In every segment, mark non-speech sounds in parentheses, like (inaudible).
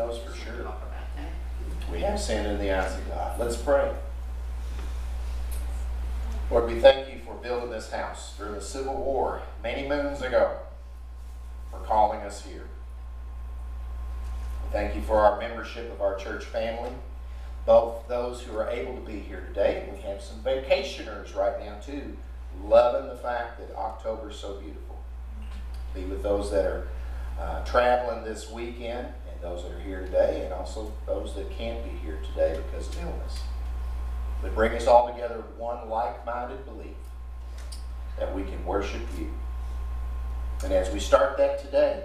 knows for sure. We have sinned in the eyes of God. Let's pray. Lord, we thank you for building this house through the Civil War many moons ago, for calling us here. We thank you for our membership of our church family, both those who are able to be here today. We have some vacationers right now, too, loving the fact that October is so beautiful. Be with those that are uh, traveling this weekend and those that are here today, and also those that can't be here today because of illness. But bring us all together one like minded belief that we can worship you. And as we start that today,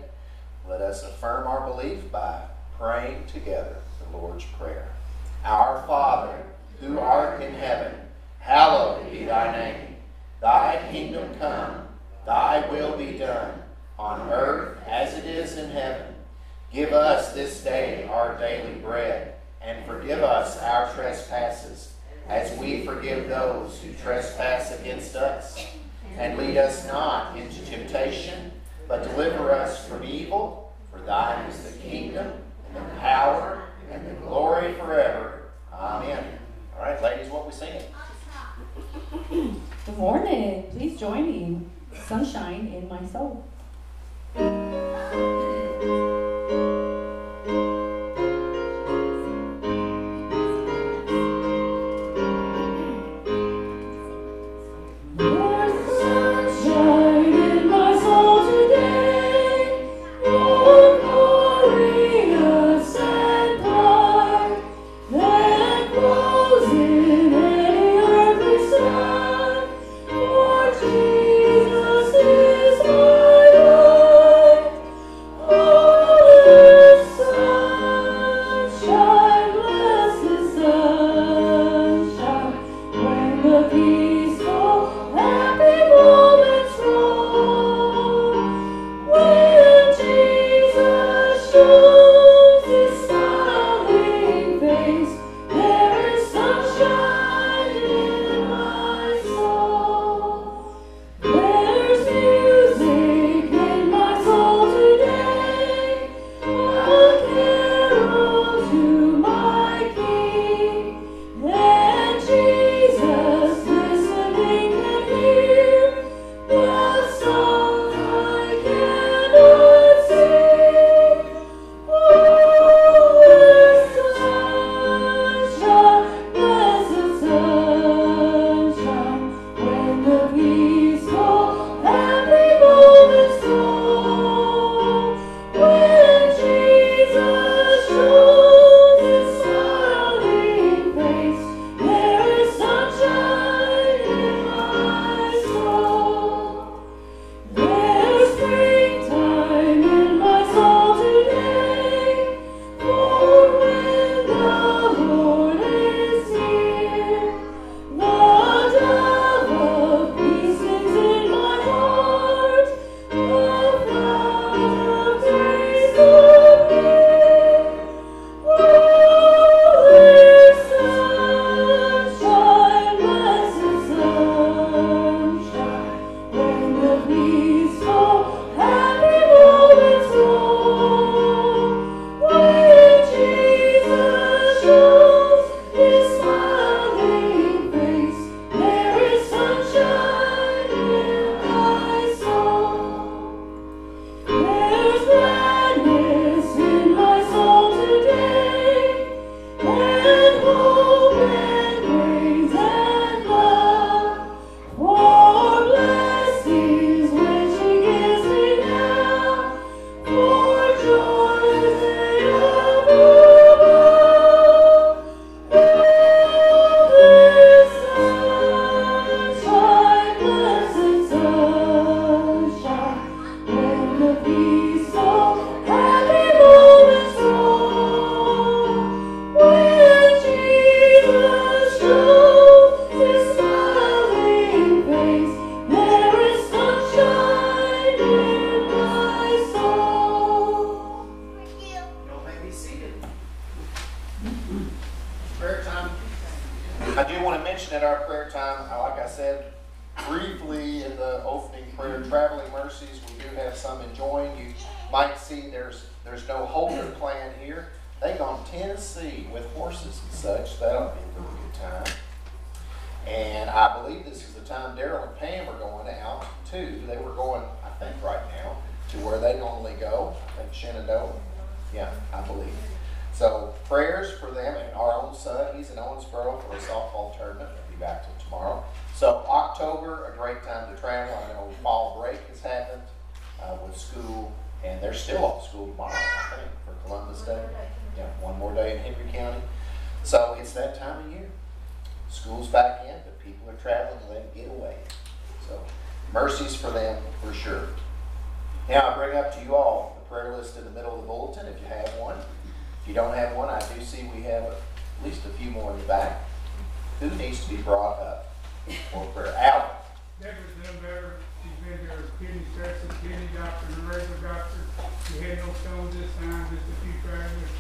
let us affirm our belief by praying together the Lord's Prayer. Our Father, who art in heaven, hallowed be thy name. Thy kingdom come, thy will be done, on earth as it is in heaven. Give us this day our daily bread, and forgive us our trespasses, as we forgive those who trespass against us. And lead us not into temptation, but deliver us from evil. For thine is the kingdom, and the power, and the glory forever. Amen. All right, ladies, what we singing? Good morning. Please join me. Sunshine in my soul. Who needs to be brought up for prayer? Alan. Deborah's done better. She's been to her kidney specialist, kidney doctor, and regular doctor. She had no stones this time, just a few fragments.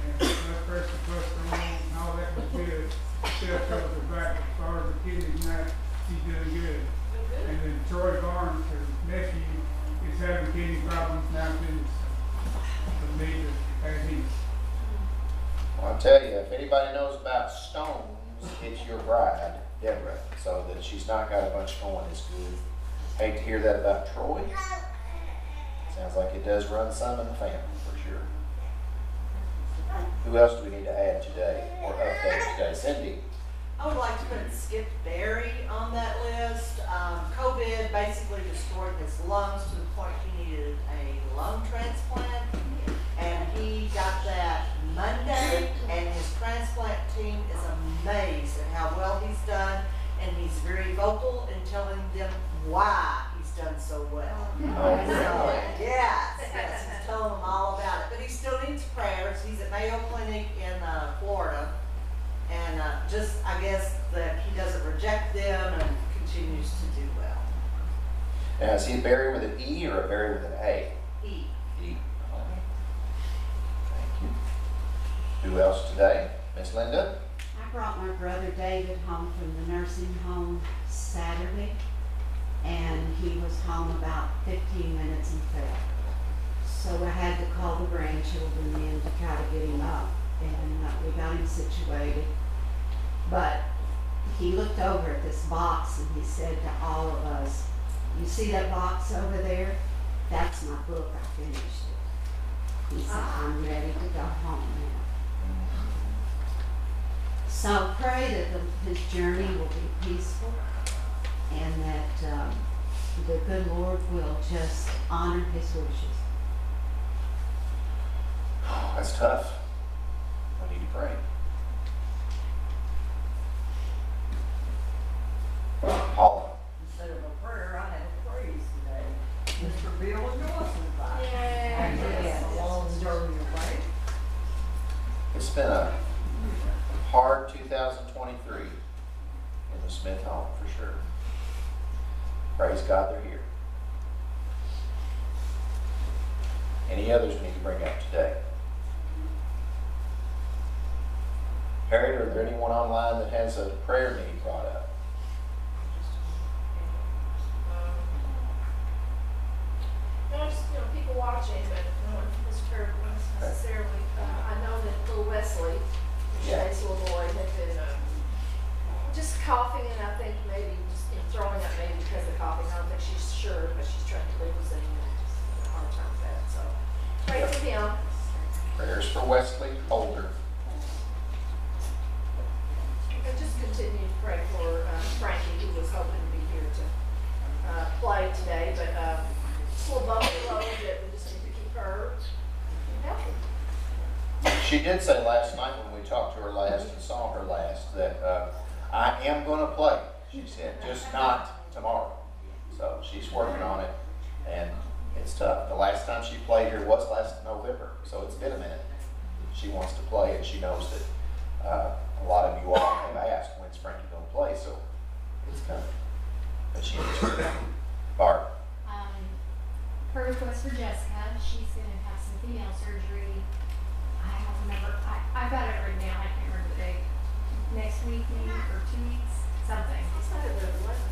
And blood pressure, cholesterol, and all that was good. Still felt her back as far as the kidneys now, she's doing good. And then Troy Barnes, her nephew, is having kidney problems now too. So need to have. Well, I'll tell you, if anybody knows about stones, it's your bride, Deborah, so that she's not got a bunch going is good. Hate to hear that about Troy. Sounds like it does run some in the family, for sure. Who else do we need to add today, or update today? Cindy? I would like to put Skip Berry on that list. Um, COVID basically destroyed his lungs to the point he needed a lung transplant. And he got that Monday, and his transplant team is amazed at how well he's done. And he's very vocal in telling them why he's done so well. Oh, So, yes, yes, he's telling them all about it, but he still needs prayers. He's at Mayo Clinic in, uh, Florida. And, uh, just, I guess that he doesn't reject them and continues to do well. Now, is he a Barry with an E or a Barry with an A? He, E. Thank you. Who else today? Miss Linda? I brought my brother David home from the nursing home Saturday, and he was home about fifteen minutes and fell. So I had to call the grandchildren in to try to get him up, and uh, we got him situated. But he looked over at this box and he said to all of us, you see that box over there? That's my book, I finished it. He said, I'm ready to go home now. So pray that the, his journey will be peaceful and that um, the good Lord will just honor his wishes. Oh, that's tough. I need to pray. Paula? Instead of a prayer, I had a praise today. Mr. Bill Endorsement by. Yes, long journey away. It's been a hard 2023 in the Smith home for sure. Praise God they're here. Any others we need to bring up today? Harriet, are there anyone online that has a prayer need brought up? Um, just, you know, people watching, but no one has heard ones necessarily. Uh, I know that little Wesley, Yeah. Shay's little boy, had been, uh, just coughing and I think maybe just throwing up maybe because of coughing. I don't think she's sure, but she's trying to and just having a hard time with that, so. Pray for him. Prayers for Wesley Holder. And just continue to pray for uh, Frankie, who was hoping to be here to uh, play today, but uh, it's a little that we just need to keep her healthy. She did say last night when we talked to her last and saw her last that uh, I am going to play. She said, just not tomorrow. So she's working on it, and it's tough. The last time she played here was last November, so it's been a minute. She wants to play, and she knows that uh, a lot of you all have asked when's Frankie going to play, so it's coming. But she needs to. Barb. Um, her request for Jessica, she's gonna have some female surgery. I don't remember, I, I've got it written down, I can't remember the date. Next week, maybe, or two weeks, something. It's not a good weather.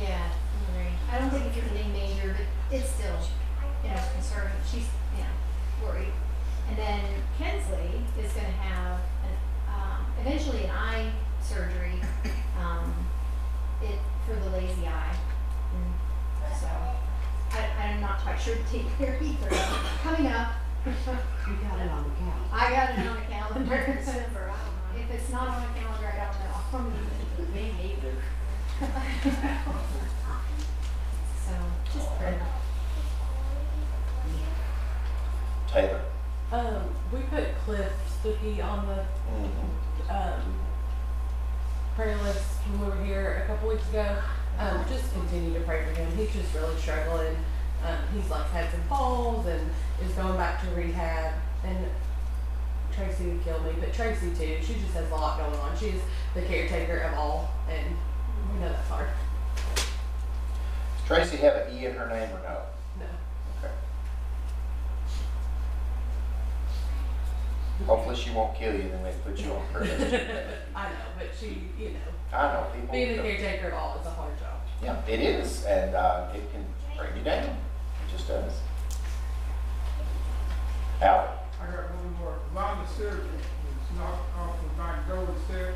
Yeah, I agree. I don't think it's anything major, but it's still, you know, concerning. She's, you know, worried. And then Kensley is gonna have an, um, eventually an eye surgery, um, it, for the lazy eye. And so, I, I'm not quite sure the date there either. Coming up. You got it on the calendar. I got it on a calendar. December, I don't know. If it's not on a calendar, I don't know. (laughs) Me neither. (laughs) So, just pray. Taylor. Um, we put Cliff Stuckey on the um, prayer list when we were here a couple weeks ago. Um, just continue to pray for him. He's just really struggling. Um, he's like had some falls and is going back to rehab. And Tracy would kill me, but Tracy too. She just has a lot going on. She's the caretaker of all, and we know that's hard. Does Tracy have an E in her name or no? No. Okay. Hopefully she won't kill you, then they put you on her list. (laughs) I know, but she, you know, I know, people. being the caretaker of all is a hard job. Yeah, it is, and, uh, it can bring you down. It just does. Albert. I got one more. Vonda surgery was knocked off the back door instead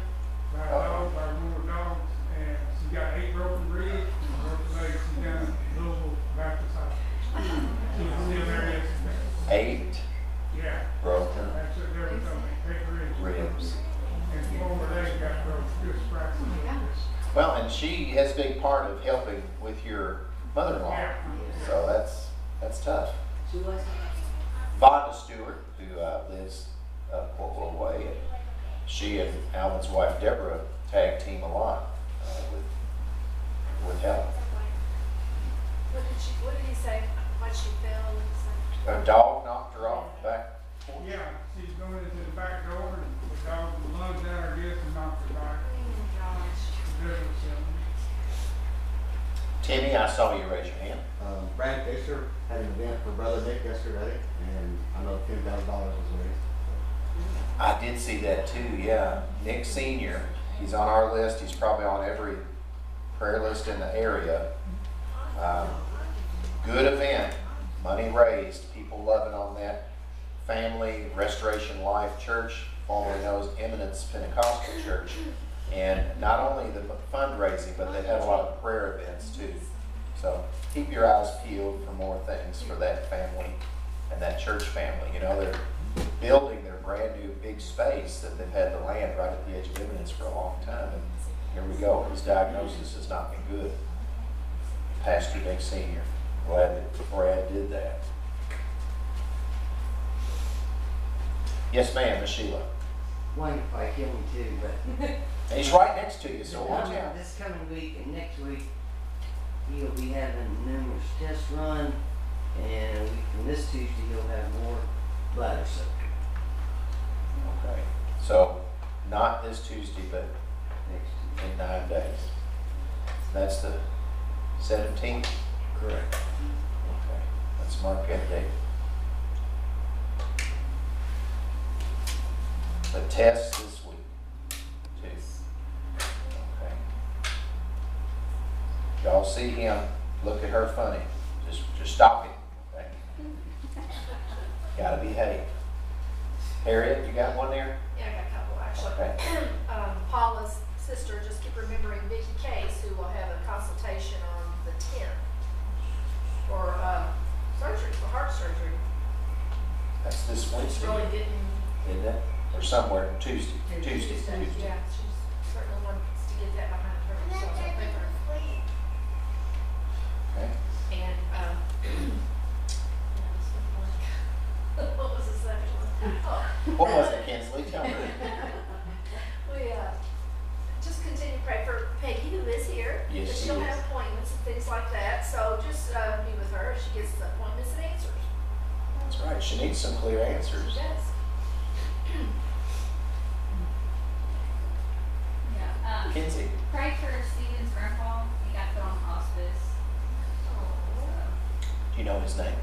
by a dog, by one of the dogs, and she got eight broken ribs and broken legs. She's down at Louisville Baptist Hospital. She's still there yesterday. Eight Yeah, broken that's what they were telling me, eight ribs. ribs. And four more legs got broken, just fractured. Well, and she has a big part of helping with your mother-in-law, Yeah. so that's, that's tough. She was, uh, Vonda Stewart, who uh, lives up Portwell Way, and she and Alvin's wife Deborah tag team a lot uh, with with help. What did she, what did he say? What she fell? What did he say? A dog knocked her off back porch. Yeah, she's going into the back door and the dog lunged at her, I guess, and knocked her back. Oh, gosh. There was something. Timmy, I saw you raise your hand. Um, Brad Fisher had an event for Brother Nick yesterday, and I know ten thousand dollars was raised. I did see that too, yeah. Nick Senior, he's on our list. He's probably on every prayer list in the area. Um, good event, money raised, people loving on that. Family Restoration Life Church, formerly known as Eminence Pentecostal Church. And not only the fundraising, but they had a lot of prayer events too. So keep your eyes peeled for more things for that family and that church family. You know, they're building their brand new big space that they've had the land right at the edge of Eminence for a long time. And here we go. His diagnosis has not been good. Pastor Nick Senior. Glad that Brad did that. Yes, ma'am, Miss Sheila. Wayne probably kill me too, but (laughs) he's right next to you, so watch um, out. this coming week and next week, he'll be having numerous tests run, and a week from this Tuesday, he'll have more bladder surgery Okay. So not this Tuesday, but next Tuesday. in nine days. That's the seventeenth? Correct. Okay, let's mark that date. The test this week, too. Okay. Y'all see him, look at her funny, just, just stop it. okay? (laughs) Gotta behave. Harriet, you got one there? Yeah, I got a couple actually. Okay. (clears throat) Um, Paula's sister, just keep remembering Vicky Case, who will have a consultation on the tenth for, uh, surgery, for heart surgery. That's this She's Wednesday, really getting. isn't it? Or somewhere, Tuesday, Tuesday, Tuesday. Yeah, she's certainly wants to get that behind her, so I'll pray for her. Okay. And, um, (clears throat) (laughs) what was the second one? Oh, What was it, Kinsley? Tell me. We, uh, just continue to pray for Peggy, who is here. Yes, But she she'll is. have appointments and things like that, so just, uh, be with her, she gets the appointments and answers. That's right, she needs some clear answers. Yes. (clears throat) Yeah, um, Kinsey, pray for Steven's grandpa, he got put on hospice. do you know his name?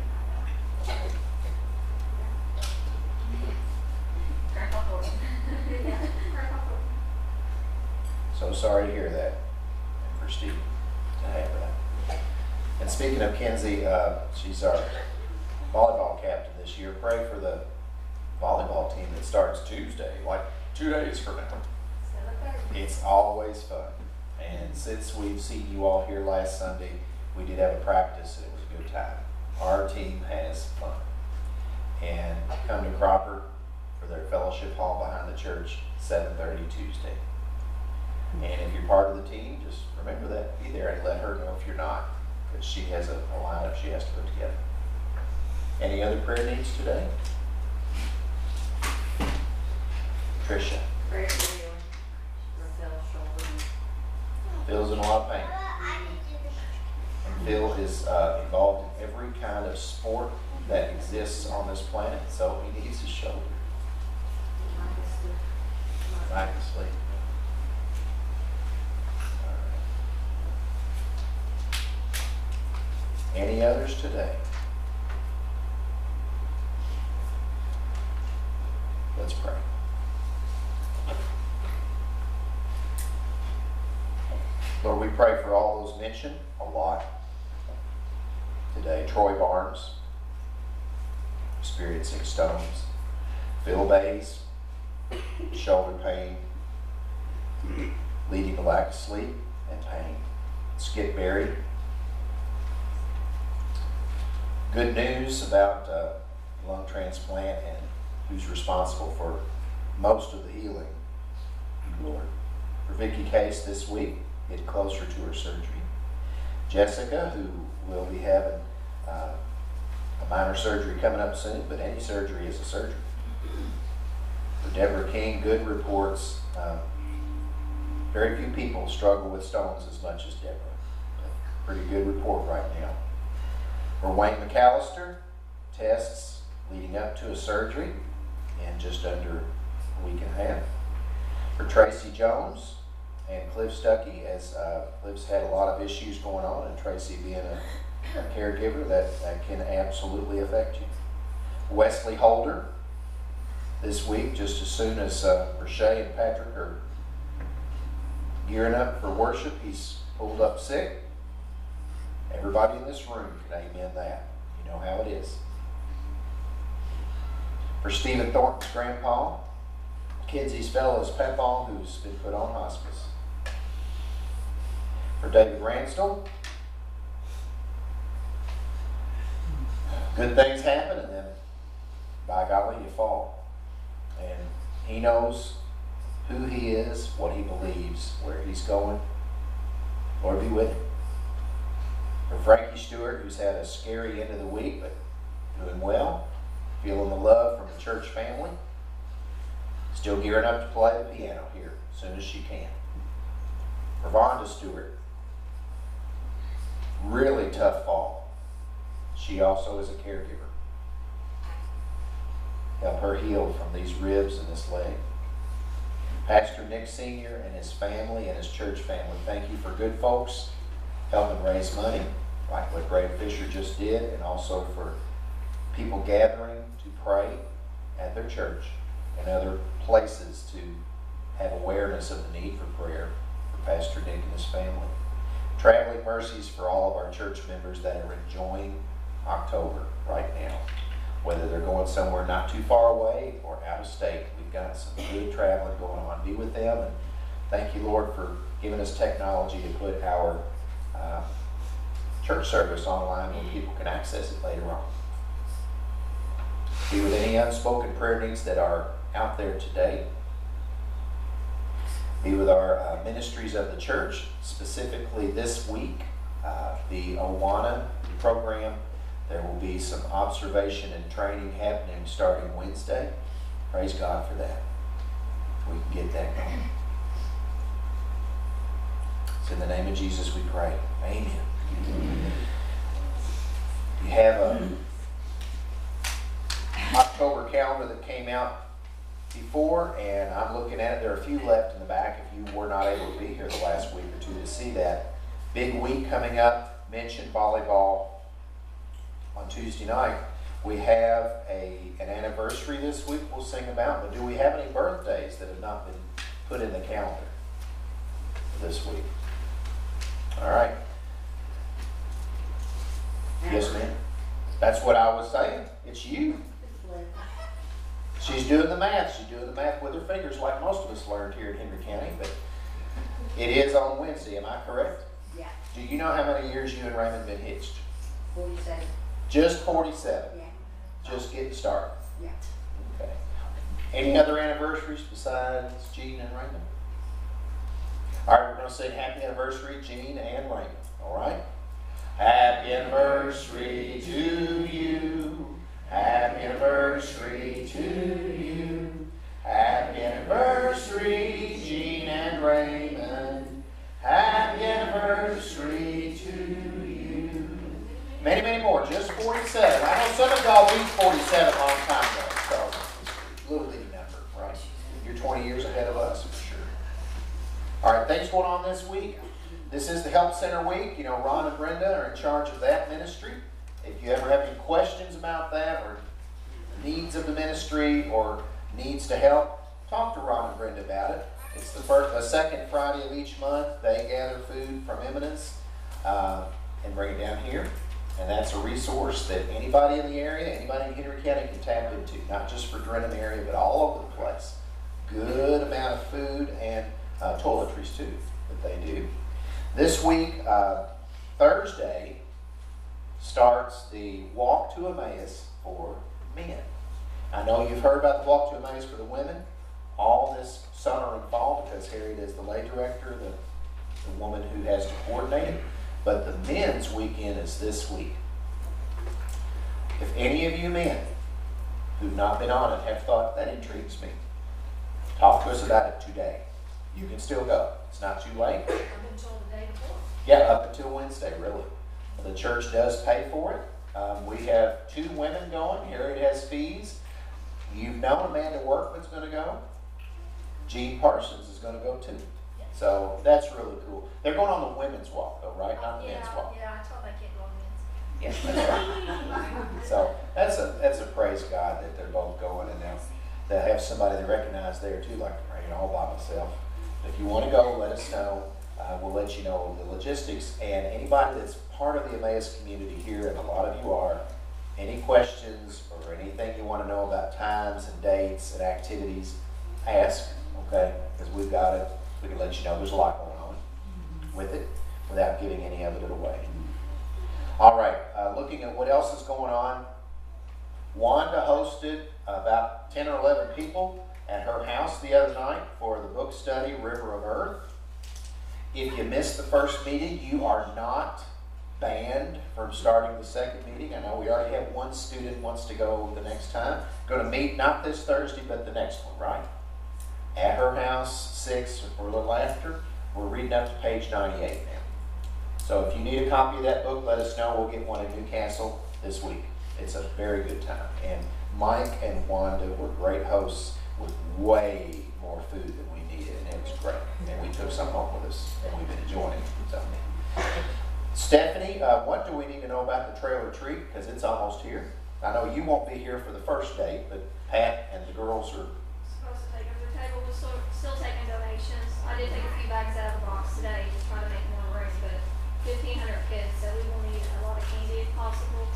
So sorry to hear that. And for Steve to happen. of Kenzie, uh, she's our volleyball captain this year. Pray for the volleyball team that starts Tuesday, like two days from now. It's always fun. And since we've seen you all here last Sunday, we did have a practice and it was a good time. Our team has fun. And come to Cropper for their fellowship hall behind the church, seven thirty Tuesday. And if you're part of the team, just remember that, be there and let her know if you're not, because she has a, a lineup she has to put together. Any other prayer needs today? Tricia, Brett Wheeler, Raphael Shoulder. Phil's in a lot of pain. Phil is uh, involved in every kind of sport that exists on this planet, so he needs his shoulder. Back to sleep. Any others today? Let's pray. Lord, we pray for all those mentioned, a lot today. Troy Barnes, experiencing stones. Phil Bays, shoulder pain, leading to lack of sleep and pain. Skip Berry. Good news about uh, lung transplant and who's responsible for most of the healing, Lord. For Vicky Case this week, get closer to her surgery. Jessica, who will be having uh, a minor surgery coming up soon, but any surgery is a surgery. For Deborah King, good reports. Um, very few people struggle with stones as much as Deborah. Pretty good report right now. For Wayne McAllister, tests leading up to a surgery in just under a week and a half. For Tracy Jones and Cliff Stuckey, as uh, Cliff's had a lot of issues going on, and Tracy being a, a caregiver, that, that can absolutely affect you. Wesley Holder, this week, just as soon as uh, Rashay and Patrick are gearing up for worship, he's pulled up sick. Everybody in this room can amen that. You know how it is. For Stephen Thornton's grandpa, Kenzie's fellow's Pepal, who's been put on hospice. For David Ransdell, good things happen and then by golly you fall. And he knows who he is, what he believes, where he's going. Lord be with him. For Frankie Stewart, who's had a scary end of the week, but doing well, feeling the love from the church family. Still gearing up to play the piano here as soon as she can. For Vonda Stewart, really tough fall. She also is a caregiver. Help her heal from these ribs and this leg. Pastor Nick Sr. and his family and his church family, thank you for good folks helping raise money, like what Greg Fisher just did, and also for people gathering to pray at their church and other places to have awareness of the need for prayer for Pastor Nick and his family. Traveling mercies for all of our church members that are enjoying October right now, whether they're going somewhere not too far away or out of state. We've got some good traveling going on. Be with them, and thank you, Lord, for giving us technology to put our uh, church service online where people can access it later on. Be with any unspoken prayer needs that are out there today. Be with our uh, ministries of the church, specifically this week, uh, the Awana program. There will be some observation and training happening starting Wednesday. Praise God for that. We can get that going. It's in the name of Jesus we pray. Amen. You have a October calendar that came out before, and I'm looking at it. There are a few left in the back if you were not able to be here the last week or two to see that. Big week coming up. Mentioned volleyball on Tuesday night. We have a an anniversary this week we'll sing about, but do we have any birthdays that have not been put in the calendar this week? All right. Yes, ma'am. That's what I was saying. It's you. She's doing the math. She's doing the math with her fingers like most of us learned here in Henry County, but it is on Wednesday, am I correct? Yeah, Do you know how many years you and Raymond have been hitched? forty-seven, Just forty-seven. yeah, Just getting started. yeah. Okay. Any other anniversaries besides Gene and Raymond? All right, we're gonna say happy anniversary, Gene and Raymond, all right? Happy anniversary to you. Happy anniversary to you. Happy anniversary, Gene and Raymond. Happy anniversary to you. Many, many more, just forty-seven. I know some of y'all beat forty-seven a long time ago, so it's a little bitty number, right? You're twenty years ahead of us, for sure. All right, things going on this week. This is the Help Center Week. You know, Ron and Brenda are in charge of that ministry. If you ever have any questions about that or needs of the ministry or needs to help, talk to Ron and Brenda about it. It's the first, the second Friday of each month. They gather food from Eminence uh, down here. And that's a resource that anybody in the area, anybody in Henry County can tap into, not just for Drennon area, but all over the place. Good amount of food and uh, toiletries too that they do. This week, uh, Thursday, starts the Walk to Emmaus for men. I know you've heard about the Walk to Emmaus for the women all this summer and fall because Harriet is the lay director, the, the woman who has to coordinate it. But the men's weekend is this week. If any of you men who've not been on it have thought that intrigues me, talk to us about it today. You can still go. It's not too late. Been told the day before. Yeah, up until Wednesday, really. The church does pay for it. Um, we have two women going. Harriet has fees. You've known Amanda Workman's going to go. Gene Parsons is going to go too. So that's really cool. They're going on the women's walk though, right? Not the men's Yeah, walk. yeah, I told I can't go on men's. Yes, (laughs) that's right. So that's a, that's a praise God that they're both going and they'll, they'll have somebody they recognize there too, like, you know, all by myself. If you want to go, let us know. Uh, we'll let you know the logistics and anybody that's part of the Emmaus community here, and a lot of you are, any questions or anything you want to know about times and dates and activities, ask, okay? Because we've got it. We can let you know there's a lot going on with it without giving any of it away. All right, uh, looking at what else is going on. Wanda hosted about 10 or 11 people at her house the other night for the book study River of Earth. If you missed the first meeting, you are not banned from starting the second meeting. I know we already have one student wants to go the next time. Going to meet not this Thursday, but the next one, right? At her house, 6 or a little after. We're reading up to page 98 now. So if you need a copy of that book, let us know. We'll get one in New Castle this week. It's a very good time. And Mike and Wanda were great hosts with way more food than we needed, and it was great. And we took some home with us, and we've been enjoying it. Stephanie, uh, what do we need to know about the trailer retreat? Because it's almost here. I know you won't be here for the first date, but Pat and the girls are. Supposed to take them to the table, we're still, taking donations. I did take a few bags out of the box today to try to make more room, but fifteen hundred kids, so we will need a lot of candy if possible,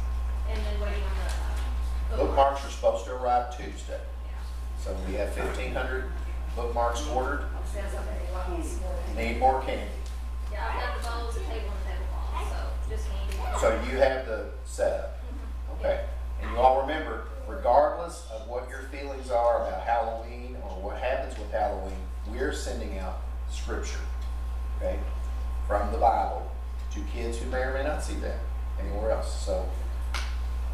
and then waiting on the, uh, Bookmarks are supposed to arrive Tuesday. Yeah. So we have fifteen hundred bookmarks ordered. Sounds like a lot this. Need more candy. Yeah, I've got the bowls, the table, and the tablecloth, so just candy. So you have the setup, Mhm. okay? And you all remember, regardless of what your feelings are about Halloween what happens with Halloween, we're sending out scripture, okay? From the Bible to kids who may or may not see that anywhere else. So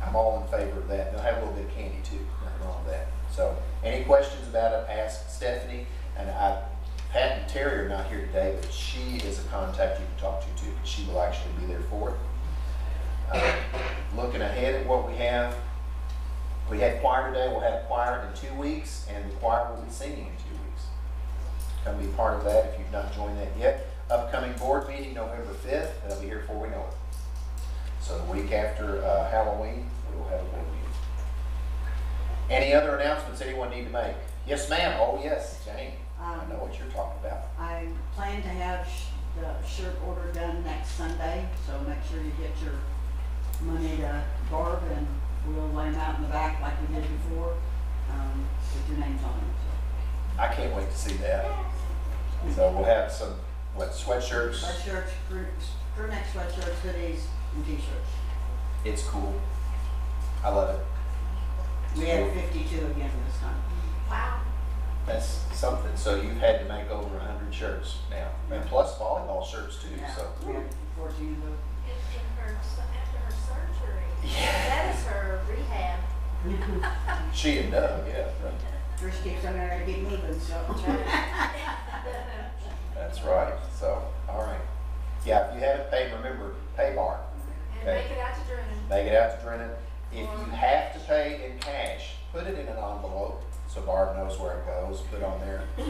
I'm all in favor of that. They'll have a little bit of candy too, nothing wrong with that. So any questions about it, ask Stephanie. And I, Pat and Terry are not here today, but she is a contact you can talk to too. She will actually be there for it. Uh, Looking ahead at what we have, we had choir today, we'll have choir in two weeks, and the choir will be singing in two weeks. Come be part of that if you've not joined that yet. Upcoming board meeting, November 5th, that'll be here before we know it. So the week after uh, Halloween, we will have a board meeting. Any other announcements anyone need to make? Yes, ma'am. Oh, yes, Jane. I Um, know what you're talking about. I plan to have the shirt order done next Sunday, so make sure you get your money to Barb and we'll lay them out in the back like we did before, um, with your names on them, so. I can't wait to see that. So we'll have some, what, sweatshirts? Sweatshirts, crew, crew neck sweatshirts, hoodies, and t-shirts. It's cool. I love it. We had fifty-two again this time. Wow. That's something. So you've had to make over a hundred shirts now, and plus volleyball shirts too, Yeah, so. we had fourteen of those. In, in her, after her surgery. Yeah. That is her rehab. (laughs) She and Doug, yeah, right. Trish keeps on there to get moving, so. that's right. So, all right. Yeah, if you haven't paid, remember, pay bar. And make it out to Drennon. Make it out to Drennon. If you have to pay in cash, put it in an envelope so Barb knows where it goes. Put on there (clears throat)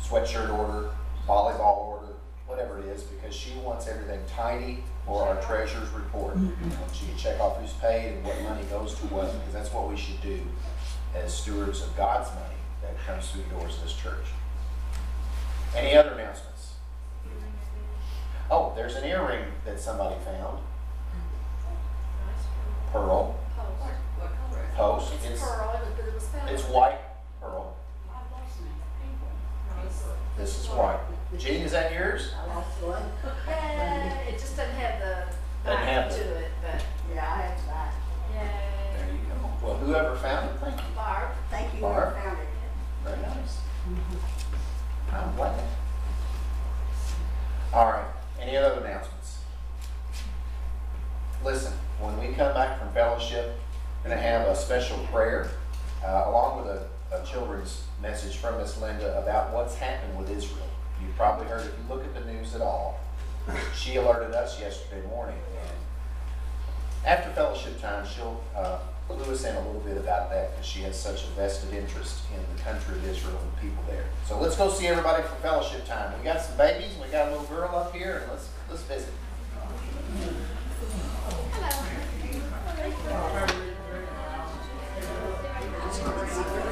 sweatshirt order, volleyball order, whatever it is, because she wants everything tidy for our treasurer's report. Mm-hmm. She can check off who's paid and what money goes to what, because that's what we should do as stewards of God's money that comes through the doors of this church. Any other announcements? Oh, there's an earring that somebody found. Pearl Post. What color is it? post. It's pearl, it was, but it was found. It's white pearl. No, it's- This is white. Gene, is that yours? I lost one. (laughs) Yeah, it just doesn't have the Doesn't have back the- to it, but, Yeah, I have that. yeah. There you go. Well, whoever found it, thank you. Barb. Thank you, Barb? whoever found it. Very nice. I'm glad. All right, any other announcements? Listen, when we come back from fellowship, we're gonna have a special prayer, uh, along with a, a children's message from Miss Linda about what's happened with Israel. You've probably heard, if you look at the news at all, she alerted us yesterday morning. And after fellowship time, she'll uh, clue us in a little bit about that because she has such a vested interest in the country of Israel and the people there. So let's go see everybody for fellowship time. We got some babies, we got a little girl up here, and let's let's visit. Hello.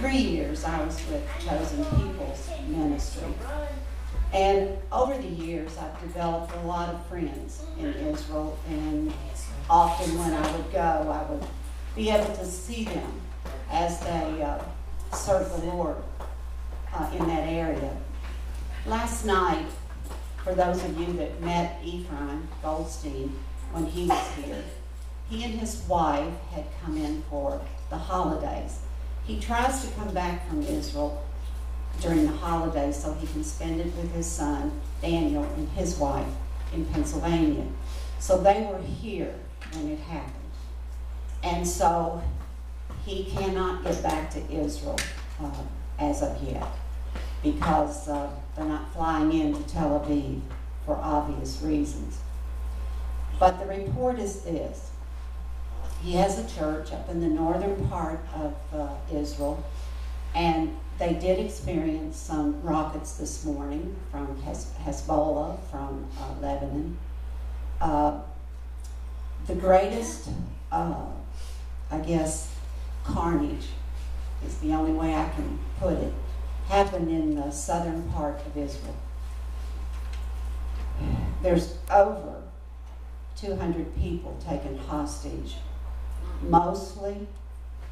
Three years I was with Chosen People's Ministry. And over the years I've developed a lot of friends in Israel and often when I would go I would be able to see them as they uh, serve the Lord uh, in that area. Last night, for those of you that met Ephraim Goldstein when he was here, he and his wife had come in for the holidays. He tries to come back from Israel during the holidays so he can spend it with his son, Daniel, and his wife in Pennsylvania. So they were here when it happened. And so he cannot get back to Israel uh, as of yet because uh, they're not flying into Tel Aviv for obvious reasons. But the report is this. He has a church up in the northern part of uh, Israel, and they did experience some rockets this morning from Hez- Hezbollah, from uh, Lebanon. Uh, the greatest, uh, I guess, carnage is the only way I can put it, happened in the southern part of Israel. There's over 200 people taken hostage, mostly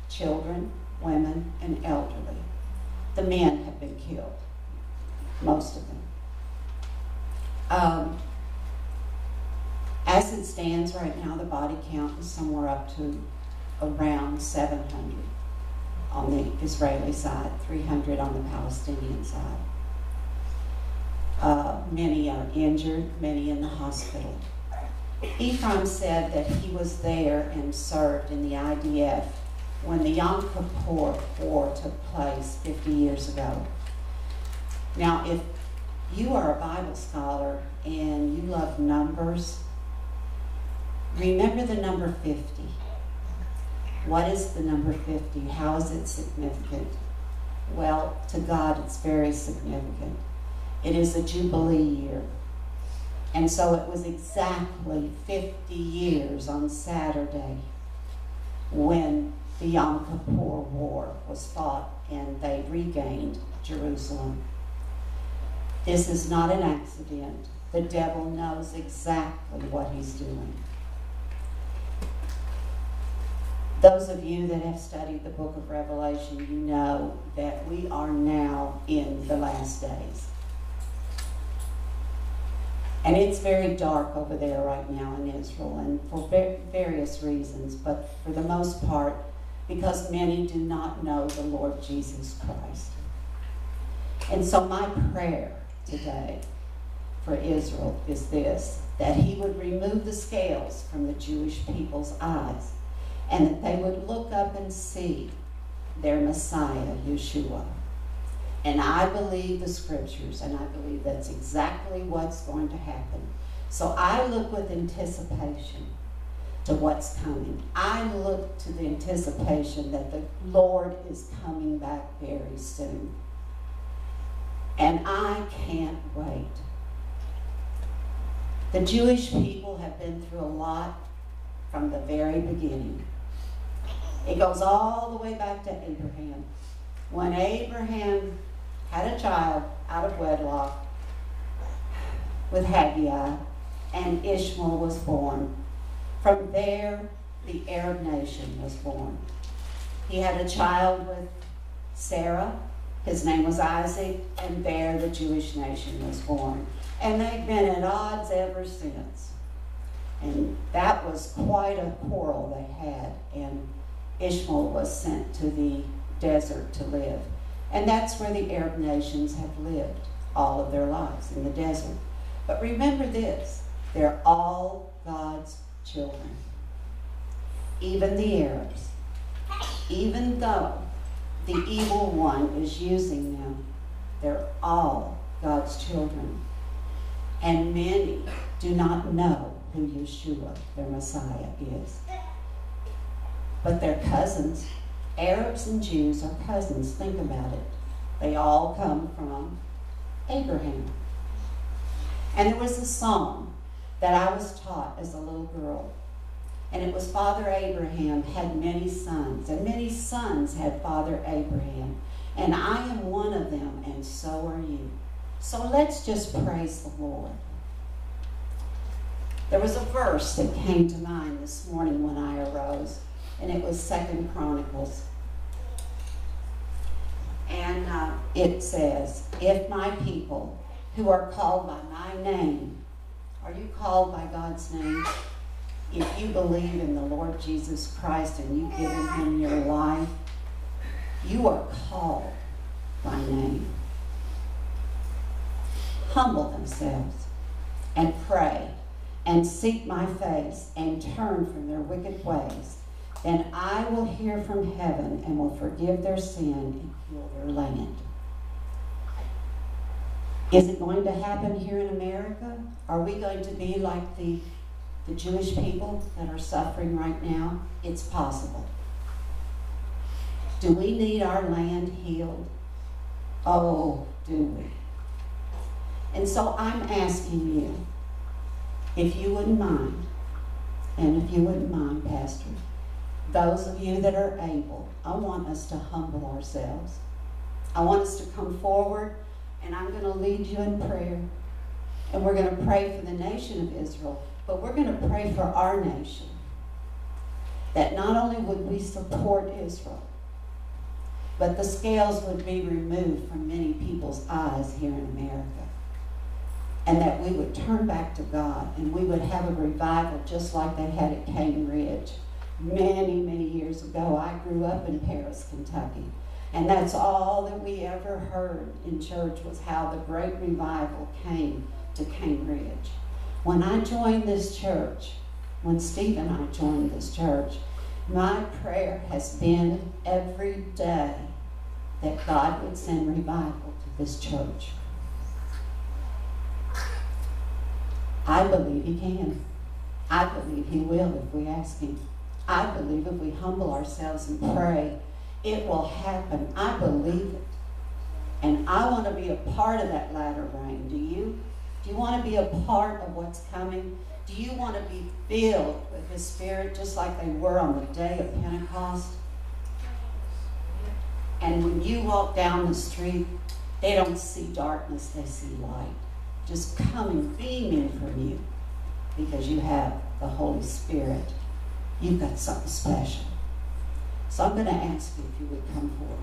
children, women, and elderly. The men have been killed, most of them. Um, as it stands right now, the body count is somewhere up to around 700 on the Israeli side, 300 on the Palestinian side. Uh, many are injured, many in the hospital. Ephraim said that he was there and served in the IDF when the Yom Kippur War took place 50 years ago. Now, if you are a Bible scholar and you love numbers, remember the number 50. What is the number 50? How is it significant? Well, to God, it's very significant. It is a Jubilee year. And so it was exactly 50 years on Saturday when the Yom Kippur War was fought and they regained Jerusalem. This is not an accident. The devil knows exactly what he's doing. Those of you that have studied the book of Revelation, you know that we are now in the last days. And it's very dark over there right now in Israel, and for various reasons, but for the most part, because many do not know the Lord Jesus Christ. And so, my prayer today for Israel is this that He would remove the scales from the Jewish people's eyes and that they would look up and see their Messiah, Yeshua. And I believe the scriptures, and I believe that's exactly what's going to happen. So I look with anticipation to what's coming. I look to the anticipation that the Lord is coming back very soon. And I can't wait. The Jewish people have been through a lot from the very beginning. It goes all the way back to Abraham. When Abraham had a child out of wedlock with Hagar, and Ishmael was born. From there, the Arab nation was born. He had a child with Sarah. His name was Isaac, and there the Jewish nation was born. And they've been at odds ever since. And that was quite a quarrel they had. And Ishmael was sent to the desert to live. And that's where the Arab nations have lived all of their lives, in the desert. But remember this they're all God's children, even the Arabs. Even though The evil one is using them. They're all God's children. And many do not know who Yeshua, their Messiah, is. But they're cousins. Arabs and Jews are cousins. Think about it. They all come from Abraham. And there was a song that I was taught as a little girl. And it was Father Abraham had many sons, and many sons had Father Abraham. And I am one of them, and so are you. So let's just praise the Lord. There was a verse that came to mind this morning when I arose, and it was Second Chronicles. And uh, it says, If my people who are called by my name, are you called by God's name? If you believe in the Lord Jesus Christ and you've given him your life, you are called by name. Humble themselves and pray and seek my face and turn from their wicked ways. Then I will hear from heaven and will forgive their sin and heal their land. Is it going to happen here in America? Are we going to be like the, the Jewish people that are suffering right now? It's possible. Do we need our land healed? Oh, do we? And so I'm asking you, if you wouldn't mind, and if you wouldn't mind, Pastor, those of you that are able, I want us to humble ourselves. I want us to come forward, and I'm going to lead you in prayer. And we're going to pray for the nation of Israel, but we're going to pray for our nation. That not only would we support Israel, but the scales would be removed from many people's eyes here in America. And that we would turn back to God and we would have a revival just like they had at Cane Ridge many, many years ago. I grew up in Paris, Kentucky. And that's all that we ever heard in church was how the great revival came to Cane Ridge. When I joined this church, when Steve and I joined this church, my prayer has been every day that God would send revival to this church. I believe He can. I believe He will if we ask Him. I believe if we humble ourselves and pray, it will happen. I believe it. And I want to be a part of that latter rain. Do you? Do you want to be a part of what's coming? Do you want to be filled with His Spirit just like they were on the day of Pentecost? And when you walk down the street, they don't see darkness, they see light. Just coming, beaming from you because you have the Holy Spirit. You've got something special. So I'm going to ask you if you would come forward.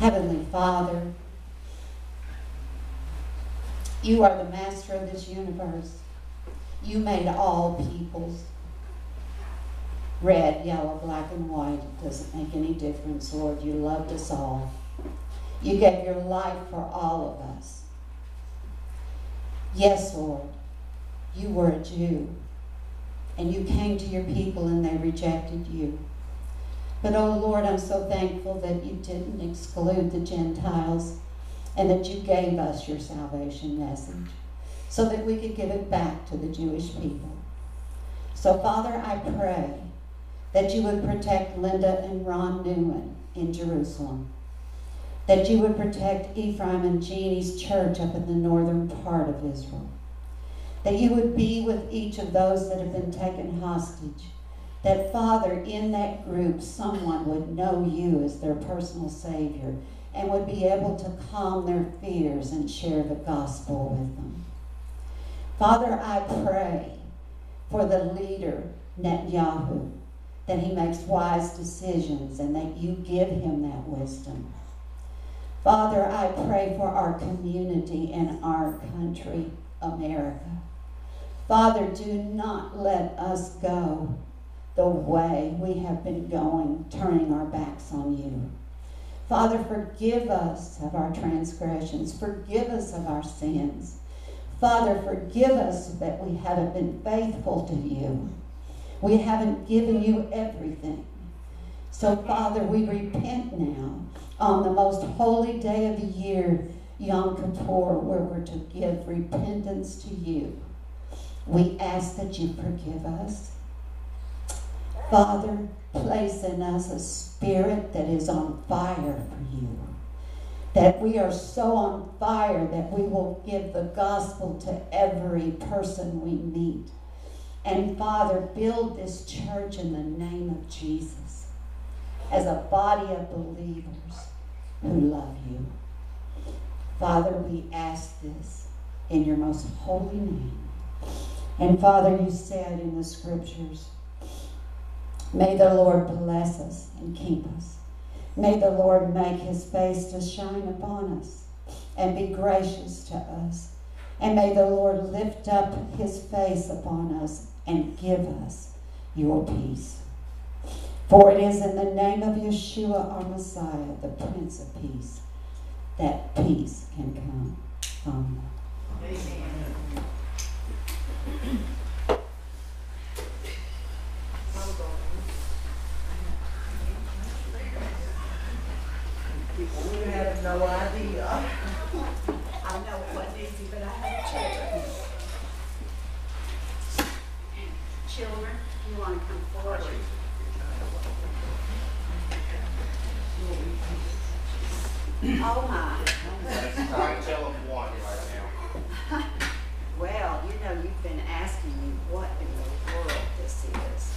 Heavenly Father, you are the master of this universe. You made all peoples. Red, yellow, black, and white. It doesn't make any difference, Lord. You loved us all. You gave your life for all of us. Yes, Lord, you were a Jew. And you came to your people and they rejected you. But oh Lord, I'm so thankful that you didn't exclude the Gentiles and that you gave us your salvation message so that we could give it back to the Jewish people. So, Father, I pray that you would protect Linda and Ron Newman in Jerusalem, that you would protect Ephraim and Jeannie's church up in the northern part of Israel, that you would be with each of those that have been taken hostage that, Father, in that group, someone would know you as their personal Savior and would be able to calm their fears and share the gospel with them. Father, I pray for the leader, Netanyahu, that he makes wise decisions and that you give him that wisdom. Father, I pray for our community and our country, America. Father, do not let us go the way we have been going, turning our backs on you. Father, forgive us of our transgressions. Forgive us of our sins. Father, forgive us that we haven't been faithful to you. We haven't given you everything. So, Father, we repent now on the most holy day of the year, Yom Kippur, where we're to give repentance to you. We ask that you forgive us. Father, place in us a spirit that is on fire for you. That we are so on fire that we will give the gospel to every person we meet. And Father, build this church in the name of Jesus as a body of believers who love you. Father, we ask this in your most holy name. And Father, you said in the scriptures, May the Lord bless us and keep us. May the Lord make his face to shine upon us and be gracious to us. And may the Lord lift up his face upon us and give us your peace. For it is in the name of Yeshua, our Messiah, the Prince of Peace, that peace can come. Amen. Amen. You have no idea. I know it wasn't easy, but I had children. Children, you want to come forward? Oh, my. I tell them one right now. Well, you know, you've been asking me what in the world this is.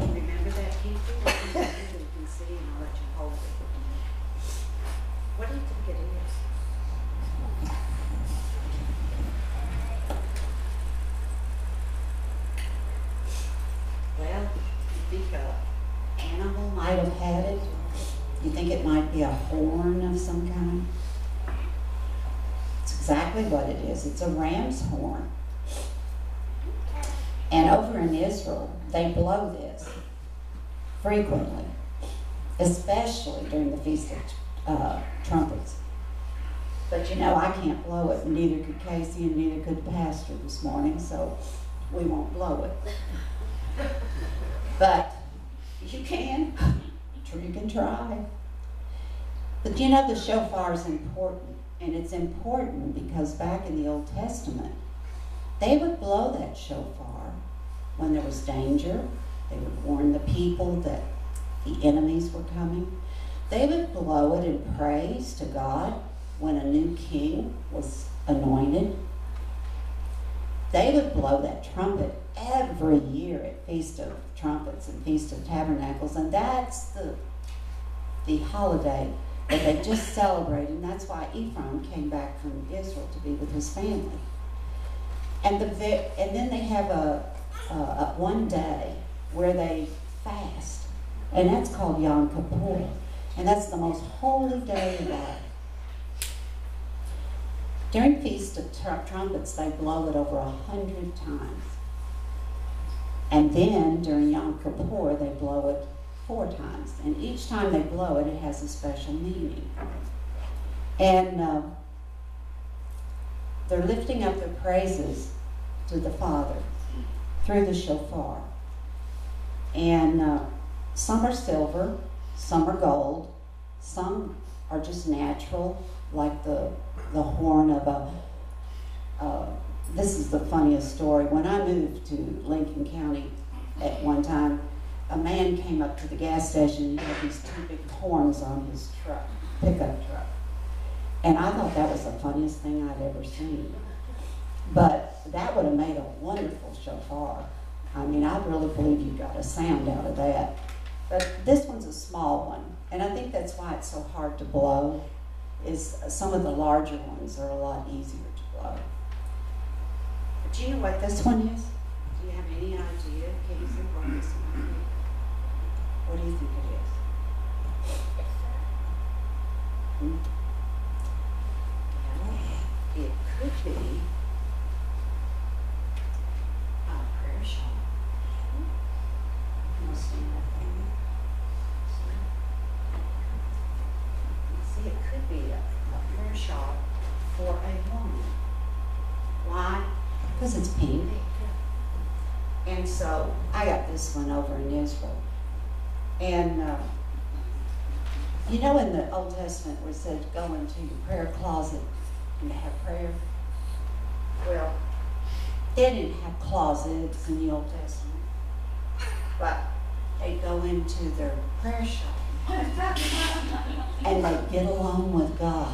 Remember that, Keith? You can see and I'll let you hold it. What do you think it is? Well, you think a animal might have had it? You think it might be a horn of some kind? It's exactly what it is. It's a ram's horn. And over in Israel, they blow this frequently, especially during the Feast of uh, Trumpets. But you know, I can't blow it, and neither could Casey, and neither could the pastor this morning, so we won't blow it. But you can, you can try. But you know, the shofar is important, and it's important because back in the Old Testament, they would blow that shofar when there was danger. They would warn the people that the enemies were coming. They would blow it in praise to God when a new king was anointed. They would blow that trumpet every year at Feast of Trumpets and Feast of Tabernacles, and that's the the holiday that they just celebrated, and that's why Ephraim came back from Israel to be with his family. And the and then they have a, a, a one day where they fast, and that's called Yom Kippur, and that's the most holy day of all. During Feast of Tr- Trumpets, they blow it over a hundred times. And then during Yom Kippur, they blow it four times. And each time they blow it, it has a special meaning. And uh, they're lifting up their praises to the Father through the shofar. And uh, some are silver, some are gold, some are just natural, like the, the horn of a. Uh, this is the funniest story. When I moved to Lincoln County at one time, a man came up to the gas station and he had these two big horns on his truck, pickup truck. And I thought that was the funniest thing I'd ever seen. But that would have made a wonderful shofar. I mean, I really believe you got a sound out of that. But this one's a small one, and I think that's why it's so hard to blow. Is some of the larger ones are a lot easier to blow. Do you know what this one is? Do you have any idea, Casey, what this one is? What do you think it is? Hmm? Well, it could be a woman. Why? Because it's pink. And so I got this one over in Israel. And uh, you know, in the Old Testament, where it said, go into your prayer closet and have prayer? Well, they didn't have closets in the Old Testament, but they go into their prayer shop (laughs) and they get along with God.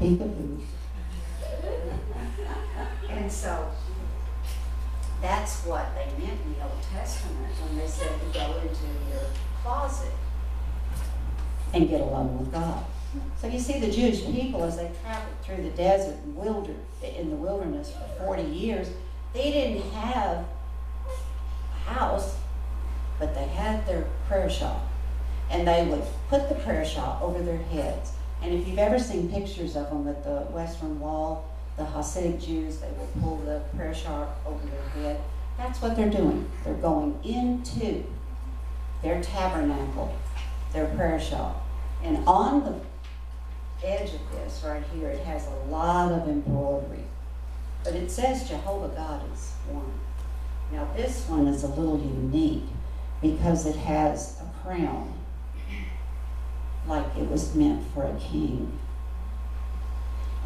Peekaboo. And so that's what they meant in the Old Testament when they said to go into your closet and get along with God. So you see, the Jewish people, as they traveled through the desert and wilder, in the wilderness for 40 years, they didn't have a house, but they had their prayer shawl. And they would put the prayer shawl over their heads. And if you've ever seen pictures of them at the Western Wall, the Hasidic Jews, they would pull the prayer shawl over their head. That's what they're doing. They're going into their tabernacle, their prayer shawl. And on the edge of this right here, it has a lot of embroidery. But it says Jehovah God is one. Now this one is a little unique because it has a crown like it was meant for a king.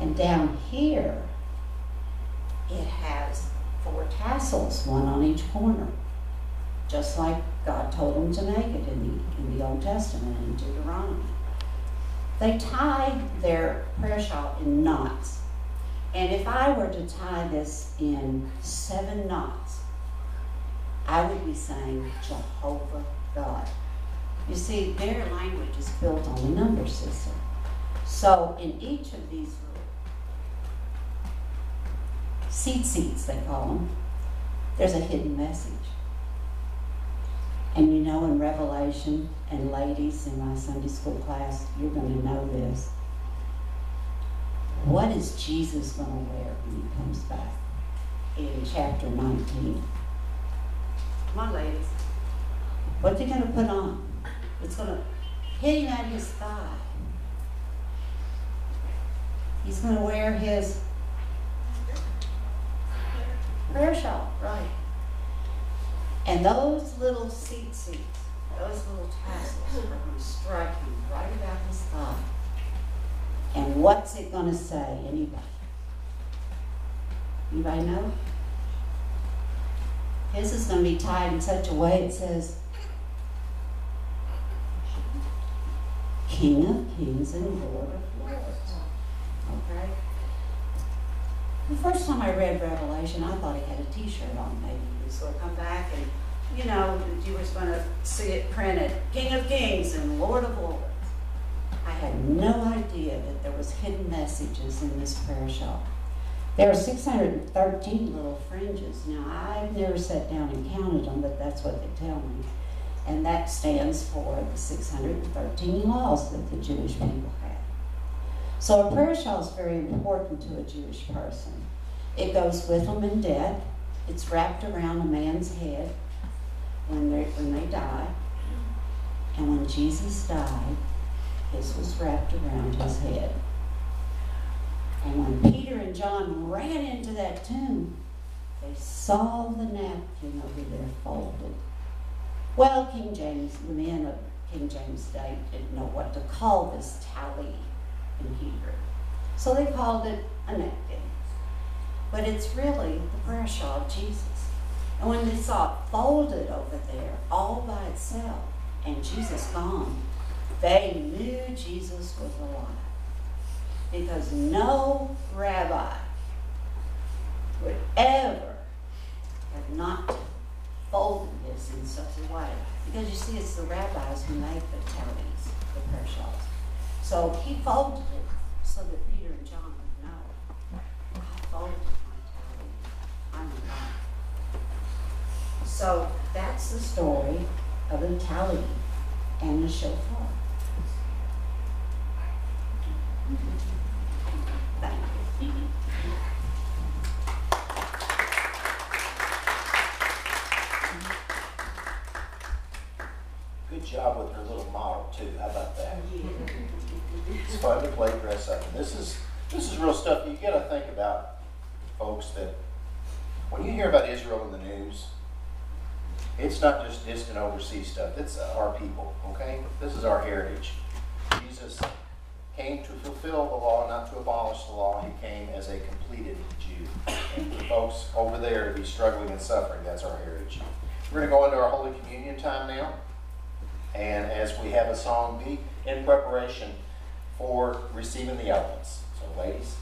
And down here, it has four tassels, one on each corner, just like God told them to make it in the, in the Old Testament in Deuteronomy. They tie their prayer shawl in knots. And if I were to tie this in seven knots, I would be saying Jehovah God. You see, their language is built on the number system. So in each of these tzitzit, they call them, there's a hidden message. And you know, in Revelation, and ladies in my Sunday school class, you're going to know this. What is Jesus going to wear when he comes back in chapter 19? Come on, ladies. What's he going to put on? It's going to hit him at his thigh. He's going to wear his prayer shawl, right? And those little tzitzit, those little tassels are going to strike him right about his thigh. And what's it going to say? Anybody? Anybody know? His is going to be tied in such a way it says, King of Kings and Lord of Lords. Okay? The first time I read Revelation, I thought he had a T-shirt on. Maybe he was going to come back and, you know, you was going to see it printed, King of Kings and Lord of Lords. I had no idea that there was hidden messages in this prayer shawl. There are 613 little fringes. Now, I've never sat down and counted them, but that's what they tell me. And that stands for the 613 laws that the Jewish people. So a prayer shawl is very important to a Jewish person. It goes with them in death. It's wrapped around a man's head when they when they die. And when Jesus died, his was wrapped around his head. And when Peter and John ran into that tomb, they saw the napkin over there folded. Well, King James, the men of King James Day didn't know what to call this tally in Hebrew. So they called it a napkin. But it's really the prayer shawl of Jesus. And when they saw it folded over there all by itself and Jesus gone, they knew Jesus was alive. Because no rabbi would ever have not folded this in such a way. Because you see, it's the rabbis who make the tallies, the prayer shawls. So he folded it so that Peter and John would know. I folded my tally. I'm alive. So that's the story of the tally and the shofar. Good job with her little model too. How about that? It's fun to play dress up. And this is This is real stuff. You gotta think about, folks, that when you hear about Israel in the news, it's not just distant overseas stuff. It's our people, okay? This is our heritage. Jesus came to fulfill the law, not to abolish the law. He came as a completed Jew. And for folks over there to be struggling and suffering, that's our heritage. We're going to go into our Holy Communion time now. And as we have a song be in preparation for receiving the elements. So, ladies.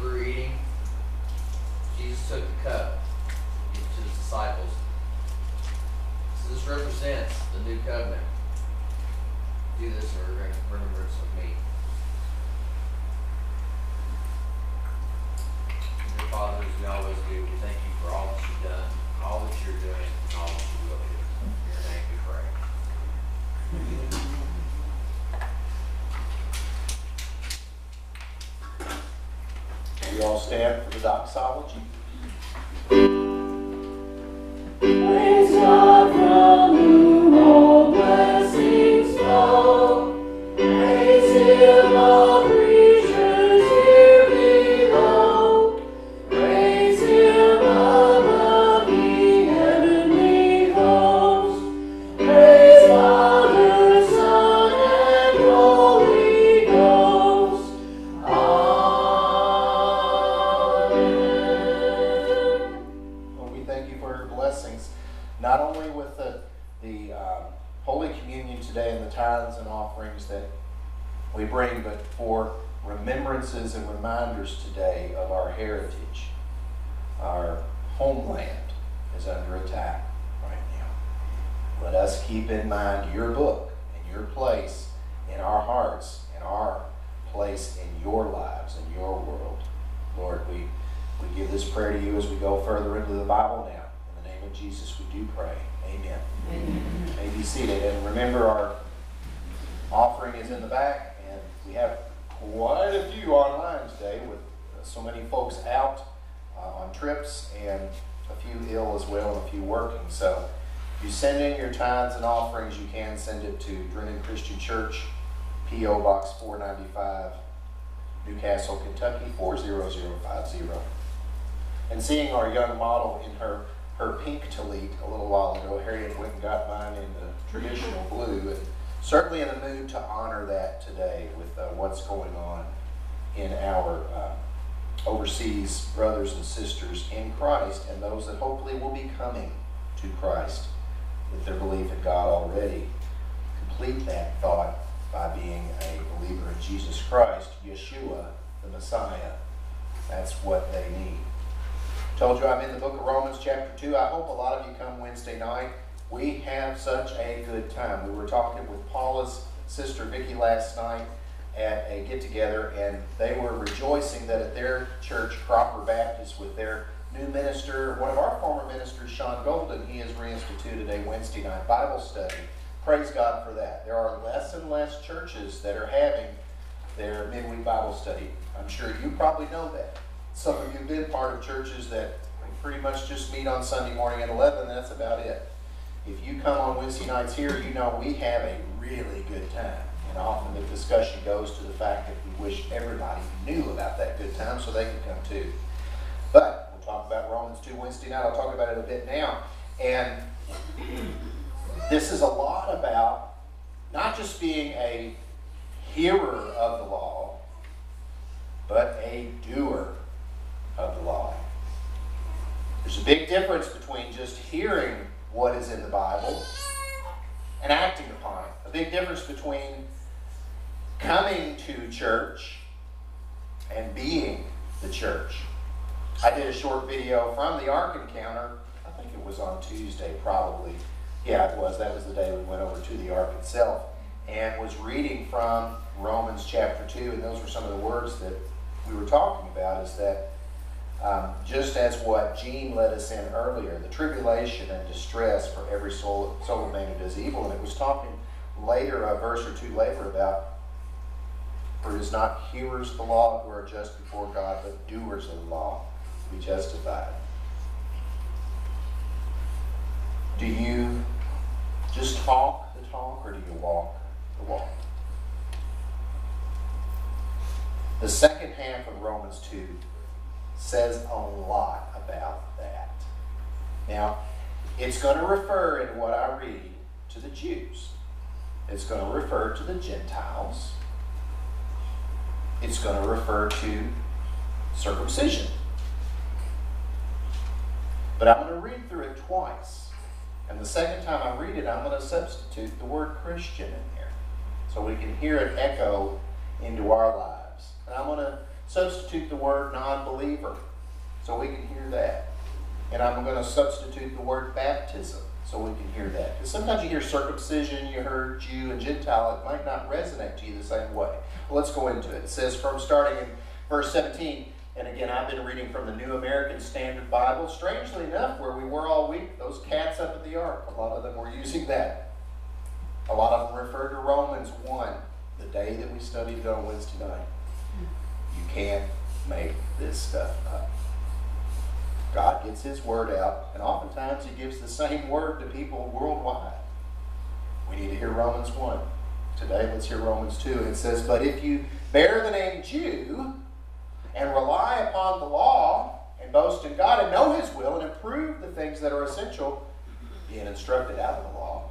Through eating, Jesus took the cup, to his disciples. So this represents the new covenant. Do this in remembrance of me. Dear Father, as we always do, we thank you for all that you've done, all that you're doing, and all that you will do. In your name we pray. We all stand for the doxology. Praise God it to Drennon Christian Church, P.O. Box 495, New Castle, Kentucky 40050 and seeing our young model in her her pink tallit a little while ago, Harriet went and got mine in the traditional blue, and certainly in the mood to honor that today with uh, what's going on in our uh, overseas brothers and sisters in Christ, and those that hopefully will be coming to Christ with their belief in God already. Complete that thought by being a believer in Jesus Christ, Yeshua, the Messiah. That's what they need. Told you I'm in the book of Romans, chapter 2. I hope a lot of you come Wednesday night. We have such a good time. We were talking with Paula's sister Vicky last night at a get together, and they were rejoicing that at their church, Cropper Baptist, with their new minister, one of our former ministers, Sean Golden, he has reinstituted a Wednesday night Bible study. Praise God for that. There are less and less churches that are having their midweek Bible study. I'm sure you probably know that. Some of you have been part of churches that pretty much just meet on Sunday morning at 11, that's about it. If you come on Wednesday nights here, you know we have a really good time. And often the discussion goes to the fact that we wish everybody knew about that good time so they could come too. But we'll talk about Romans 2 Wednesday night. I'll talk about it a bit now. And this is a lot about not just being a hearer of the law, but a doer of the law. There's a big difference between just hearing what is in the Bible and acting upon it. A big difference between coming to church and being the church. I did a short video from the Ark Encounter. I think it was on Tuesday, probably. Yeah, it was. That was the day we went over to the Ark itself and was reading from Romans chapter 2. And those were some of the words that we were talking about is that um, just as what Gene led us in earlier, the tribulation and distress for every soul, soul of man who does evil. And it was talking later, a verse or two later, about for it is not hearers of the law who are just before God, but doers of the law to be justified. Do you just talk the talk or do you walk the walk? The second half of Romans 2 says a lot about that. Now, it's going to refer in what I read to the Jews. It's going to refer to the Gentiles. it's going to refer to circumcision. But I'm going to read through it twice. And the second time I read it, I'm going to substitute the word Christian in there so we can hear it echo into our lives. And I'm going to substitute the word non believer so we can hear that. And I'm going to substitute the word baptism so we can hear that. Because sometimes you hear circumcision, you heard Jew and Gentile, it might not resonate to you the same way. Well, let's go into it. It says from starting in verse 17, and again, I've been reading from the New American Standard Bible. Strangely enough, where we were all week, those cats up at the ark, a lot of them were using that. A lot of them refer to Romans 1, the day that we studied it on Wednesday night. You can't make this stuff up. God gets His word out, and oftentimes He gives the same word to people worldwide. We need to hear Romans 1. Today, let's hear Romans 2. It says, But if you bear the name Jew and rely upon the law and boast in God and know His will and improve the things that are essential, being instructed out of the law,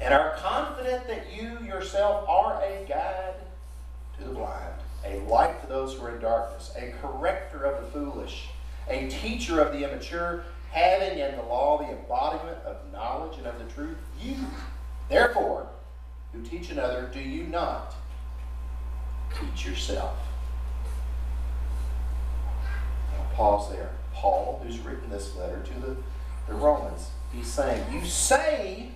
and are confident that you yourself are a guide to the blind, a light to those who are in darkness, a corrector of the foolish, a teacher of the immature, having in the law the embodiment of knowledge and of the truth, you, therefore, who teach another, do you not teach yourself? I'll pause there. Paul, who's written this letter to the, the Romans, he's saying, You say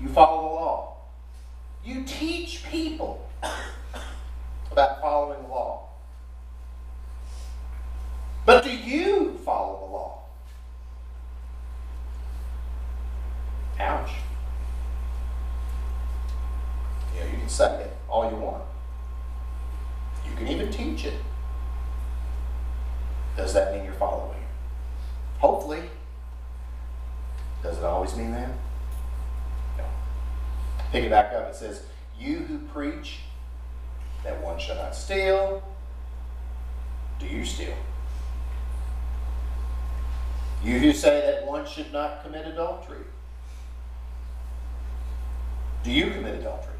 you follow the law. You teach people about following the law. But do you follow the law? Ouch. Yeah, you can say it all you want. You can even teach it. Does that mean you're following? Hopefully. Does it always mean that? No. Pick it back up. It says, You who preach that one shall not steal, do you steal? You who say that one should not commit adultery, do you commit adultery?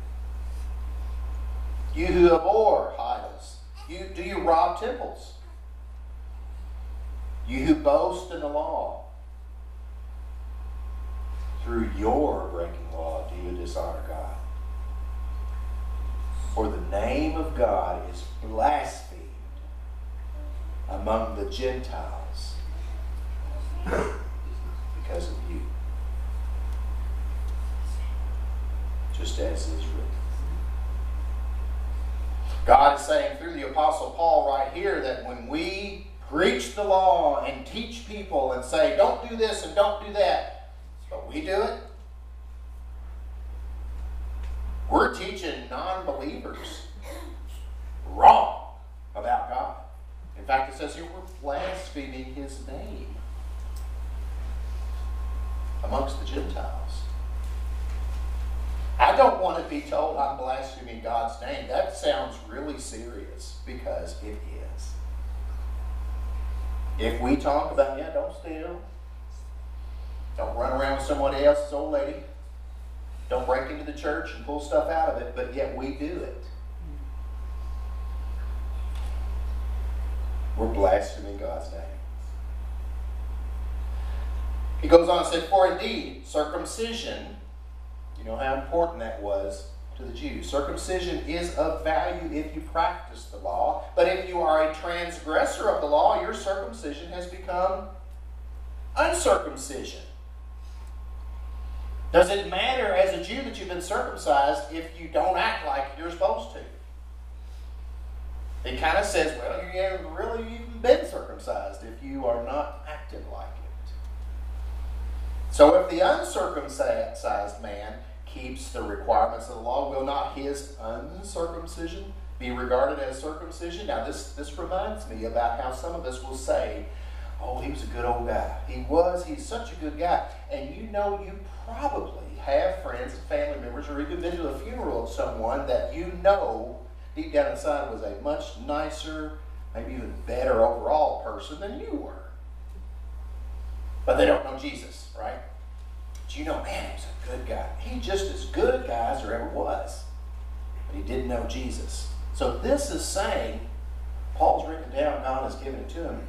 You who abhor idols, you, do you rob temples? You who boast in the law, through your breaking law, do you dishonor God? For the name of God is blasphemed among the Gentiles because of you. Just as is written. God is saying through the Apostle Paul right here that when we preach the law and teach people and say, don't do this and don't do that, but we do it, we're teaching non believers wrong about God. In fact, it says here we're blaspheming his name amongst the Gentiles. I don't want to be told I'm blaspheming God's name. That sounds really serious because it is. If we talk about, yeah, don't steal, don't run around with somebody else's old lady, don't break into the church and pull stuff out of it, but yet we do it. We're blaspheming God's name. He goes on and said, For indeed, circumcision, you know how important that was to the Jews. Circumcision is of value if you practice the law, but are a transgressor of the law, your circumcision has become uncircumcision. Does it matter as a Jew that you've been circumcised if you don't act like you're supposed to? It kind of says, well, you haven't really even been circumcised if you are not acting like it. So if the uncircumcised man keeps the requirements of the law, will not his uncircumcision be regarded as circumcision? Now, this, this reminds me about how some of us will say, oh, he was a good old guy. He was, he's such a good guy. And you know, you probably have friends and family members, or even been to a funeral of someone that you know deep down inside was a much nicer, maybe even better overall person than you were. But they don't know Jesus, right? But you know, man, he's a good guy. He's just as good a guy as there ever was. But he didn't know Jesus. So this is saying, Paul's written down, God has given it to him.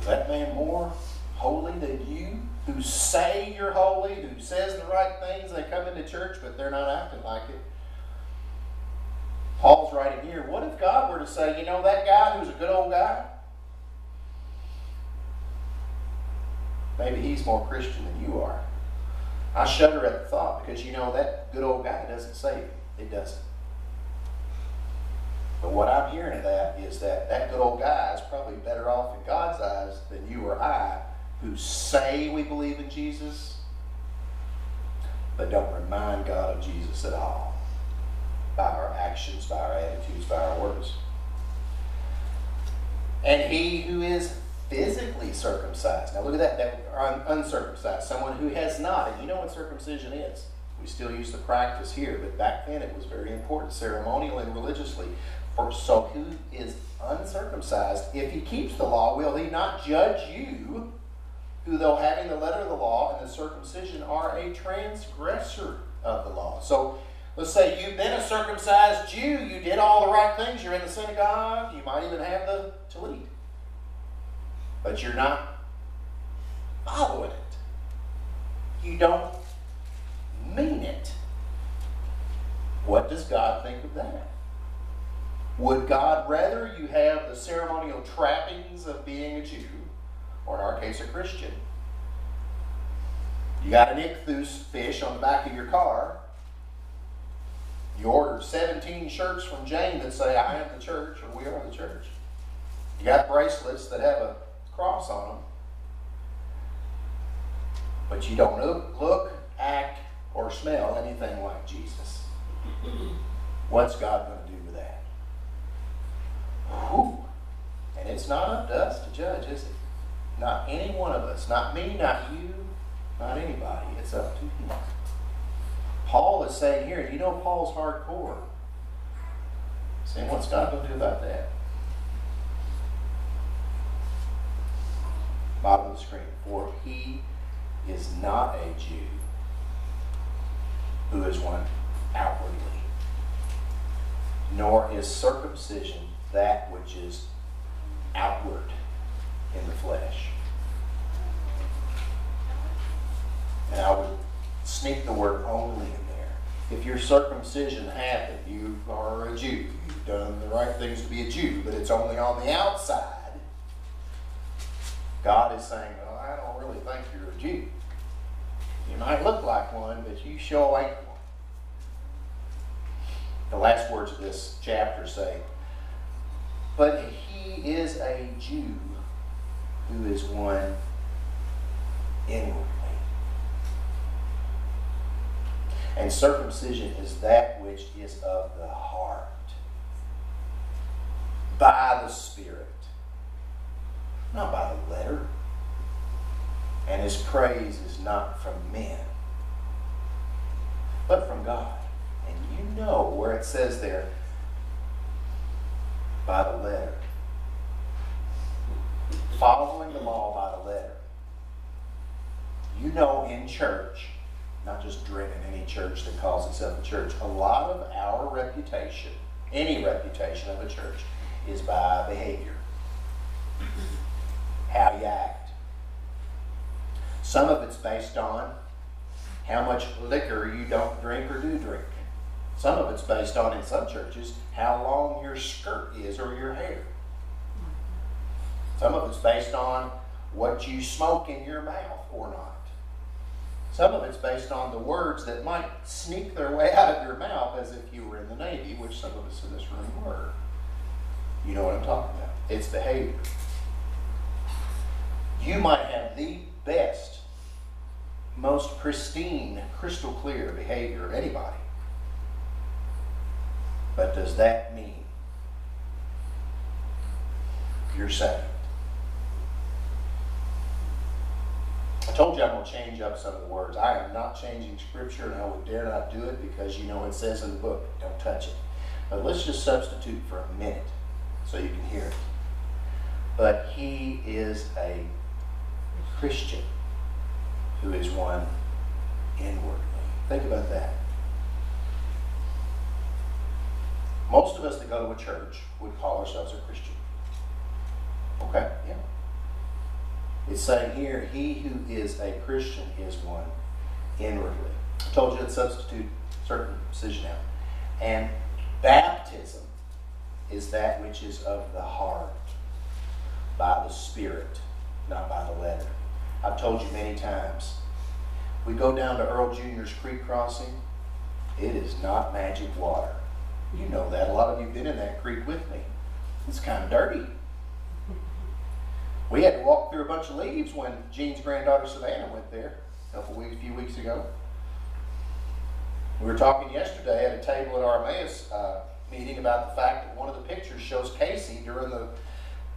Is that man more holy than you? Who say you're holy, who says the right things, they come into church, but they're not acting like it. Paul's writing here, what if God were to say, you know, that guy who's a good old guy, maybe he's more Christian than you are. I shudder at the thought because you know that good old guy doesn't save you. It doesn't. But what I'm hearing of that is that that good old guy is probably better off in God's eyes than you or I, who say we believe in Jesus, but don't remind God of Jesus at all by our actions, by our attitudes, by our words. And he who is physically circumcised. Now look at that, that uncircumcised, someone who has not. And you know what circumcision is. We still use the practice here, but back then it was very important, ceremonial and religiously. For, so who is uncircumcised, if he keeps the law, will he not judge you, who though having the letter of the law and the circumcision are a transgressor of the law? So let's say you've been a circumcised Jew, you did all the right things, you're in the synagogue, you might even have the tallit but you're not following it. You don't mean it. What does God think of that? Would God rather you have the ceremonial trappings of being a Jew, or in our case, a Christian? You got an ichthus fish on the back of your car. You ordered 17 shirts from Jane that say, I am the church, or we are the church. You got bracelets that have a cross on them. But you don't look, look, act, or smell anything like Jesus. What's God going to do with that? Whew. And it's not up to us to judge, is it? Not any one of us. Not me, not you, not anybody. It's up to Him. Paul is saying here, you know Paul's hardcore. Saying, what's God going to do about that? bottom of the screen. For he is not a Jew who is one outwardly, nor is circumcision that which is outward in the flesh. And I would sneak the word only in there. If your circumcision happened, you are a Jew. You've done the right things to be a Jew, but it's only on the outside. God is saying, well, I don't really think you're a Jew. You might look like one, but you sure ain't one. The last words of this chapter say, but he is a Jew who is one inwardly. And circumcision is that which is of the heart, by the Spirit not by the letter. And his praise is not from men, but from God. And you know where it says there, by the letter. Following the law by the letter. You know in church, not just Drennon any church that calls itself a church, a lot of our reputation, any reputation of a church, is by behavior how you act. Some of it's based on how much liquor you don't drink or do drink. Some of it's based on, in some churches, how long your skirt is or your hair. Some of it's based on what you smoke in your mouth or not. Some of it's based on the words that might sneak their way (laughs) out of your mouth as if you were in the Navy, which some of us in this room were. You know what I'm talking about. It's behavior you might have the best, most pristine, crystal clear behavior of anybody. But does that mean you're saved? I told you I'm going to change up some of the words. I am not changing scripture, and I would dare not do it because you know it says in the book, don't touch it. But let's just substitute for a minute so you can hear it. But he is a Christian who is one inwardly. Think about that. Most of us that go to a church would call ourselves a Christian. Okay? Yeah. It's saying here, he who is a Christian is one inwardly. I told you to substitute circumcision out. And baptism is that which is of the heart, by the Spirit, not by the letter. I've told you many times. We go down to Earl Jr.'s Creek Crossing. It is not magic water. You know that. A lot of you have been in that creek with me. It's kind of dirty. We had to walk through a bunch of leaves when Jean's granddaughter Savannah went there a couple weeks, a few weeks ago. We were talking yesterday at a table at our uh, meeting about the fact that one of the pictures shows Casey during the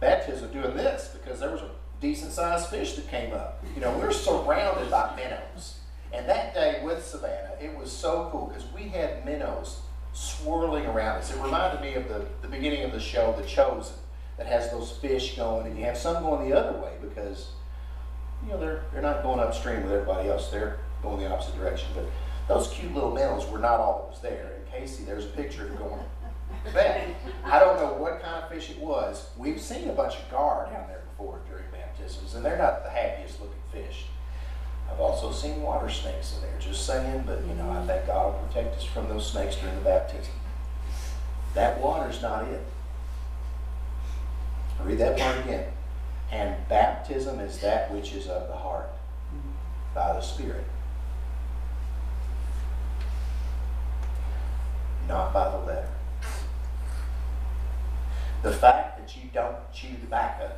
baptism doing this because there was a decent sized fish that came up. You know, we're surrounded by minnows. And that day with Savannah, it was so cool because we had minnows swirling around us. It reminded me of the, the beginning of the show, The Chosen, that has those fish going, and you have some going the other way because, you know, they're, they're not going upstream with everybody else. They're going the opposite direction. But those cute little minnows were not all that was there. And Casey, there's a picture of going back. I don't know what kind of fish it was. We've seen a bunch of gar down there before during baptisms, and they're not the happiest looking fish. I've also seen water snakes in there, just saying, but you know, I mm-hmm. think God will protect us from those snakes during the baptism. That water's not it. I'll read that part again. And baptism is that which is of the heart mm-hmm. by the Spirit, not by the letter. The fact that you don't chew the back tobacco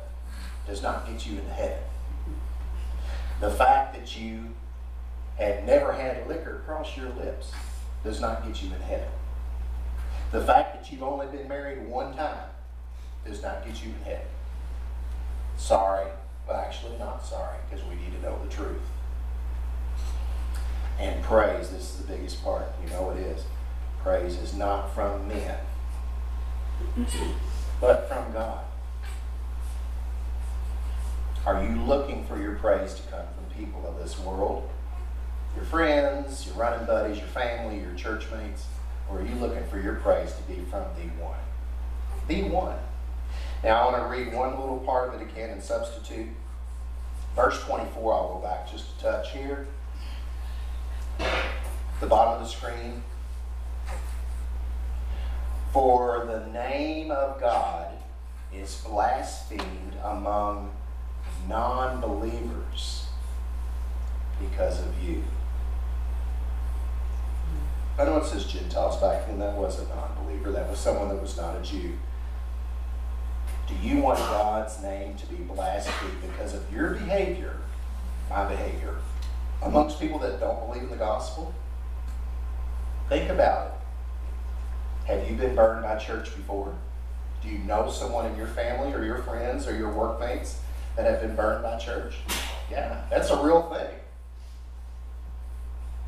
does not get you into heaven. The fact that you had never had liquor cross your lips does not get you in heaven. The fact that you've only been married one time does not get you in heaven. Sorry. Well, actually, not sorry, because we need to know the truth. And praise, this is the biggest part. You know it is. Praise is not from men, but from God. Are you looking for your praise to come from people of this world? Your friends, your running buddies, your family, your church mates? Or are you looking for your praise to be from the one? The one. Now I want to read one little part of it again and substitute. Verse 24, I'll go back just a touch here. The bottom of the screen. For the name of God is blasphemed among non believers because of you. I know it says Gentiles back then. That was a non believer, that was someone that was not a Jew. Do you want God's name to be blasphemed because of your behavior, my behavior, amongst people that don't believe in the gospel? Think about it. Have you been burned by church before? Do you know someone in your family or your friends or your workmates that have been burned by church? Yeah, that's a real thing.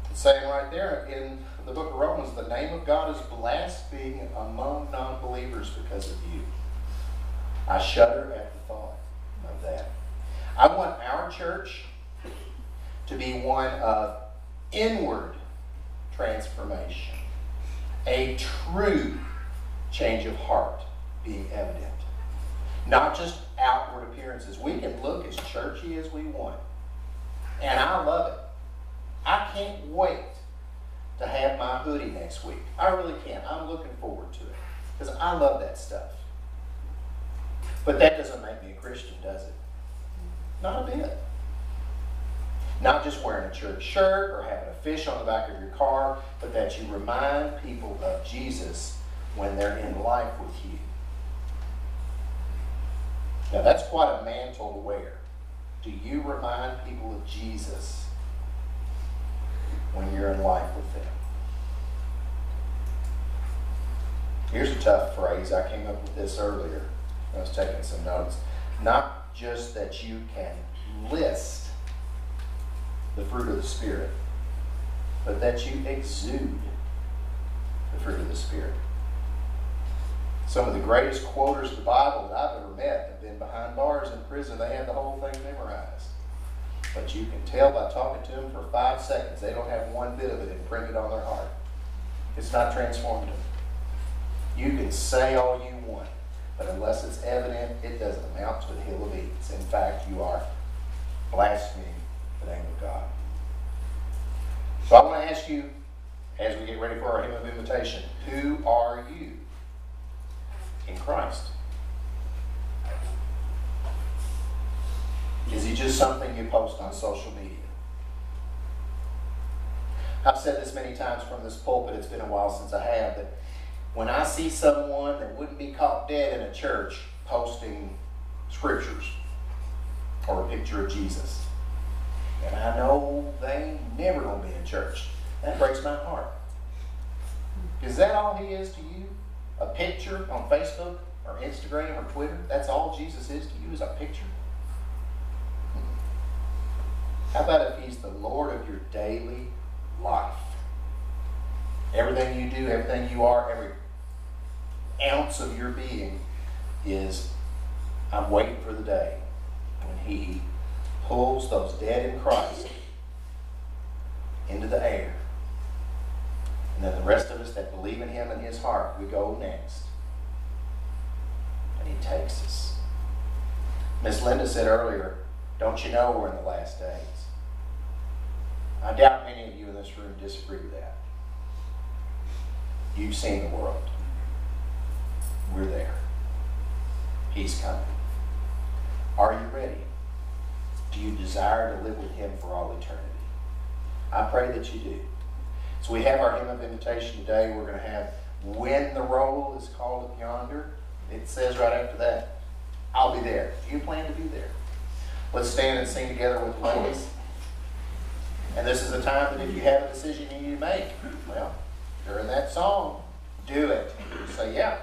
It's saying right there in the book of Romans, the name of God is blasphemed among non believers because of you. I shudder at the thought of that. I want our church to be one of inward transformation, a true change of heart being evident. Not just outward appearances. We can look as churchy as we want. And I love it. I can't wait to have my hoodie next week. I really can't. I'm looking forward to it. Because I love that stuff. But that doesn't make me a Christian, does it? Not a bit. Not just wearing a church shirt or having a fish on the back of your car, but that you remind people of Jesus when they're in life with you. Now, that's quite a mantle to wear. Do you remind people of Jesus when you're in life with them? Here's a tough phrase. I came up with this earlier. I was taking some notes. Not just that you can list the fruit of the Spirit, but that you exude the fruit of the Spirit. Some of the greatest quoters of the Bible that I've ever met have been behind bars in prison. They had the whole thing memorized. But you can tell by talking to them for five seconds, they don't have one bit of it imprinted on their heart. It's not transformative. You can say all you want, but unless it's evident, it doesn't amount to a hill of beans. In fact, you are blaspheming the name of God. So I want to ask you, as we get ready for our hymn of invitation, who are you in Christ? Is he just something you post on social media? I've said this many times from this pulpit, it's been a while since I have, that when I see someone that wouldn't be caught dead in a church posting scriptures or a picture of Jesus, and I know they never to be in church, that breaks my heart. Is that all he is to you? A picture on Facebook or Instagram or Twitter? That's all Jesus is to you, is a picture? How about if he's the Lord of your daily life? Everything you do, everything you are, every ounce of your being is, I'm waiting for the day when he pulls those dead in Christ into the air. And then the rest of us that believe in him and his heart, we go next. And he takes us. Miss Linda said earlier, don't you know we're in the last days? I doubt many of you in this room disagree with that. You've seen the world. We're there. He's coming. Are you ready? Do you desire to live with Him for all eternity? I pray that you do. So we have our hymn of invitation today. We're going to have When the Roll is Called Up Yonder. It says right after that, I'll be there. Do you plan to be there? Let's stand and sing together with the ladies. And this is a time that if you have a decision you need to make, well, during that song, do it. Say, yeah,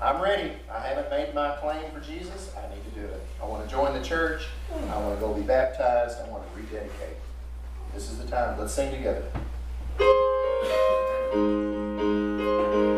I'm ready. I haven't made my claim for Jesus. I need to do it. I want to join the church. I want to go be baptized. I want to rededicate. This is the time. Let's sing together. Thank you.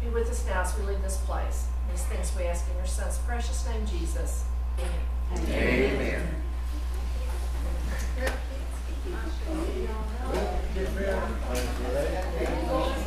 Be with us now as we leave this place. These things we ask in your Son's precious name, Jesus. Amen. Amen. Amen.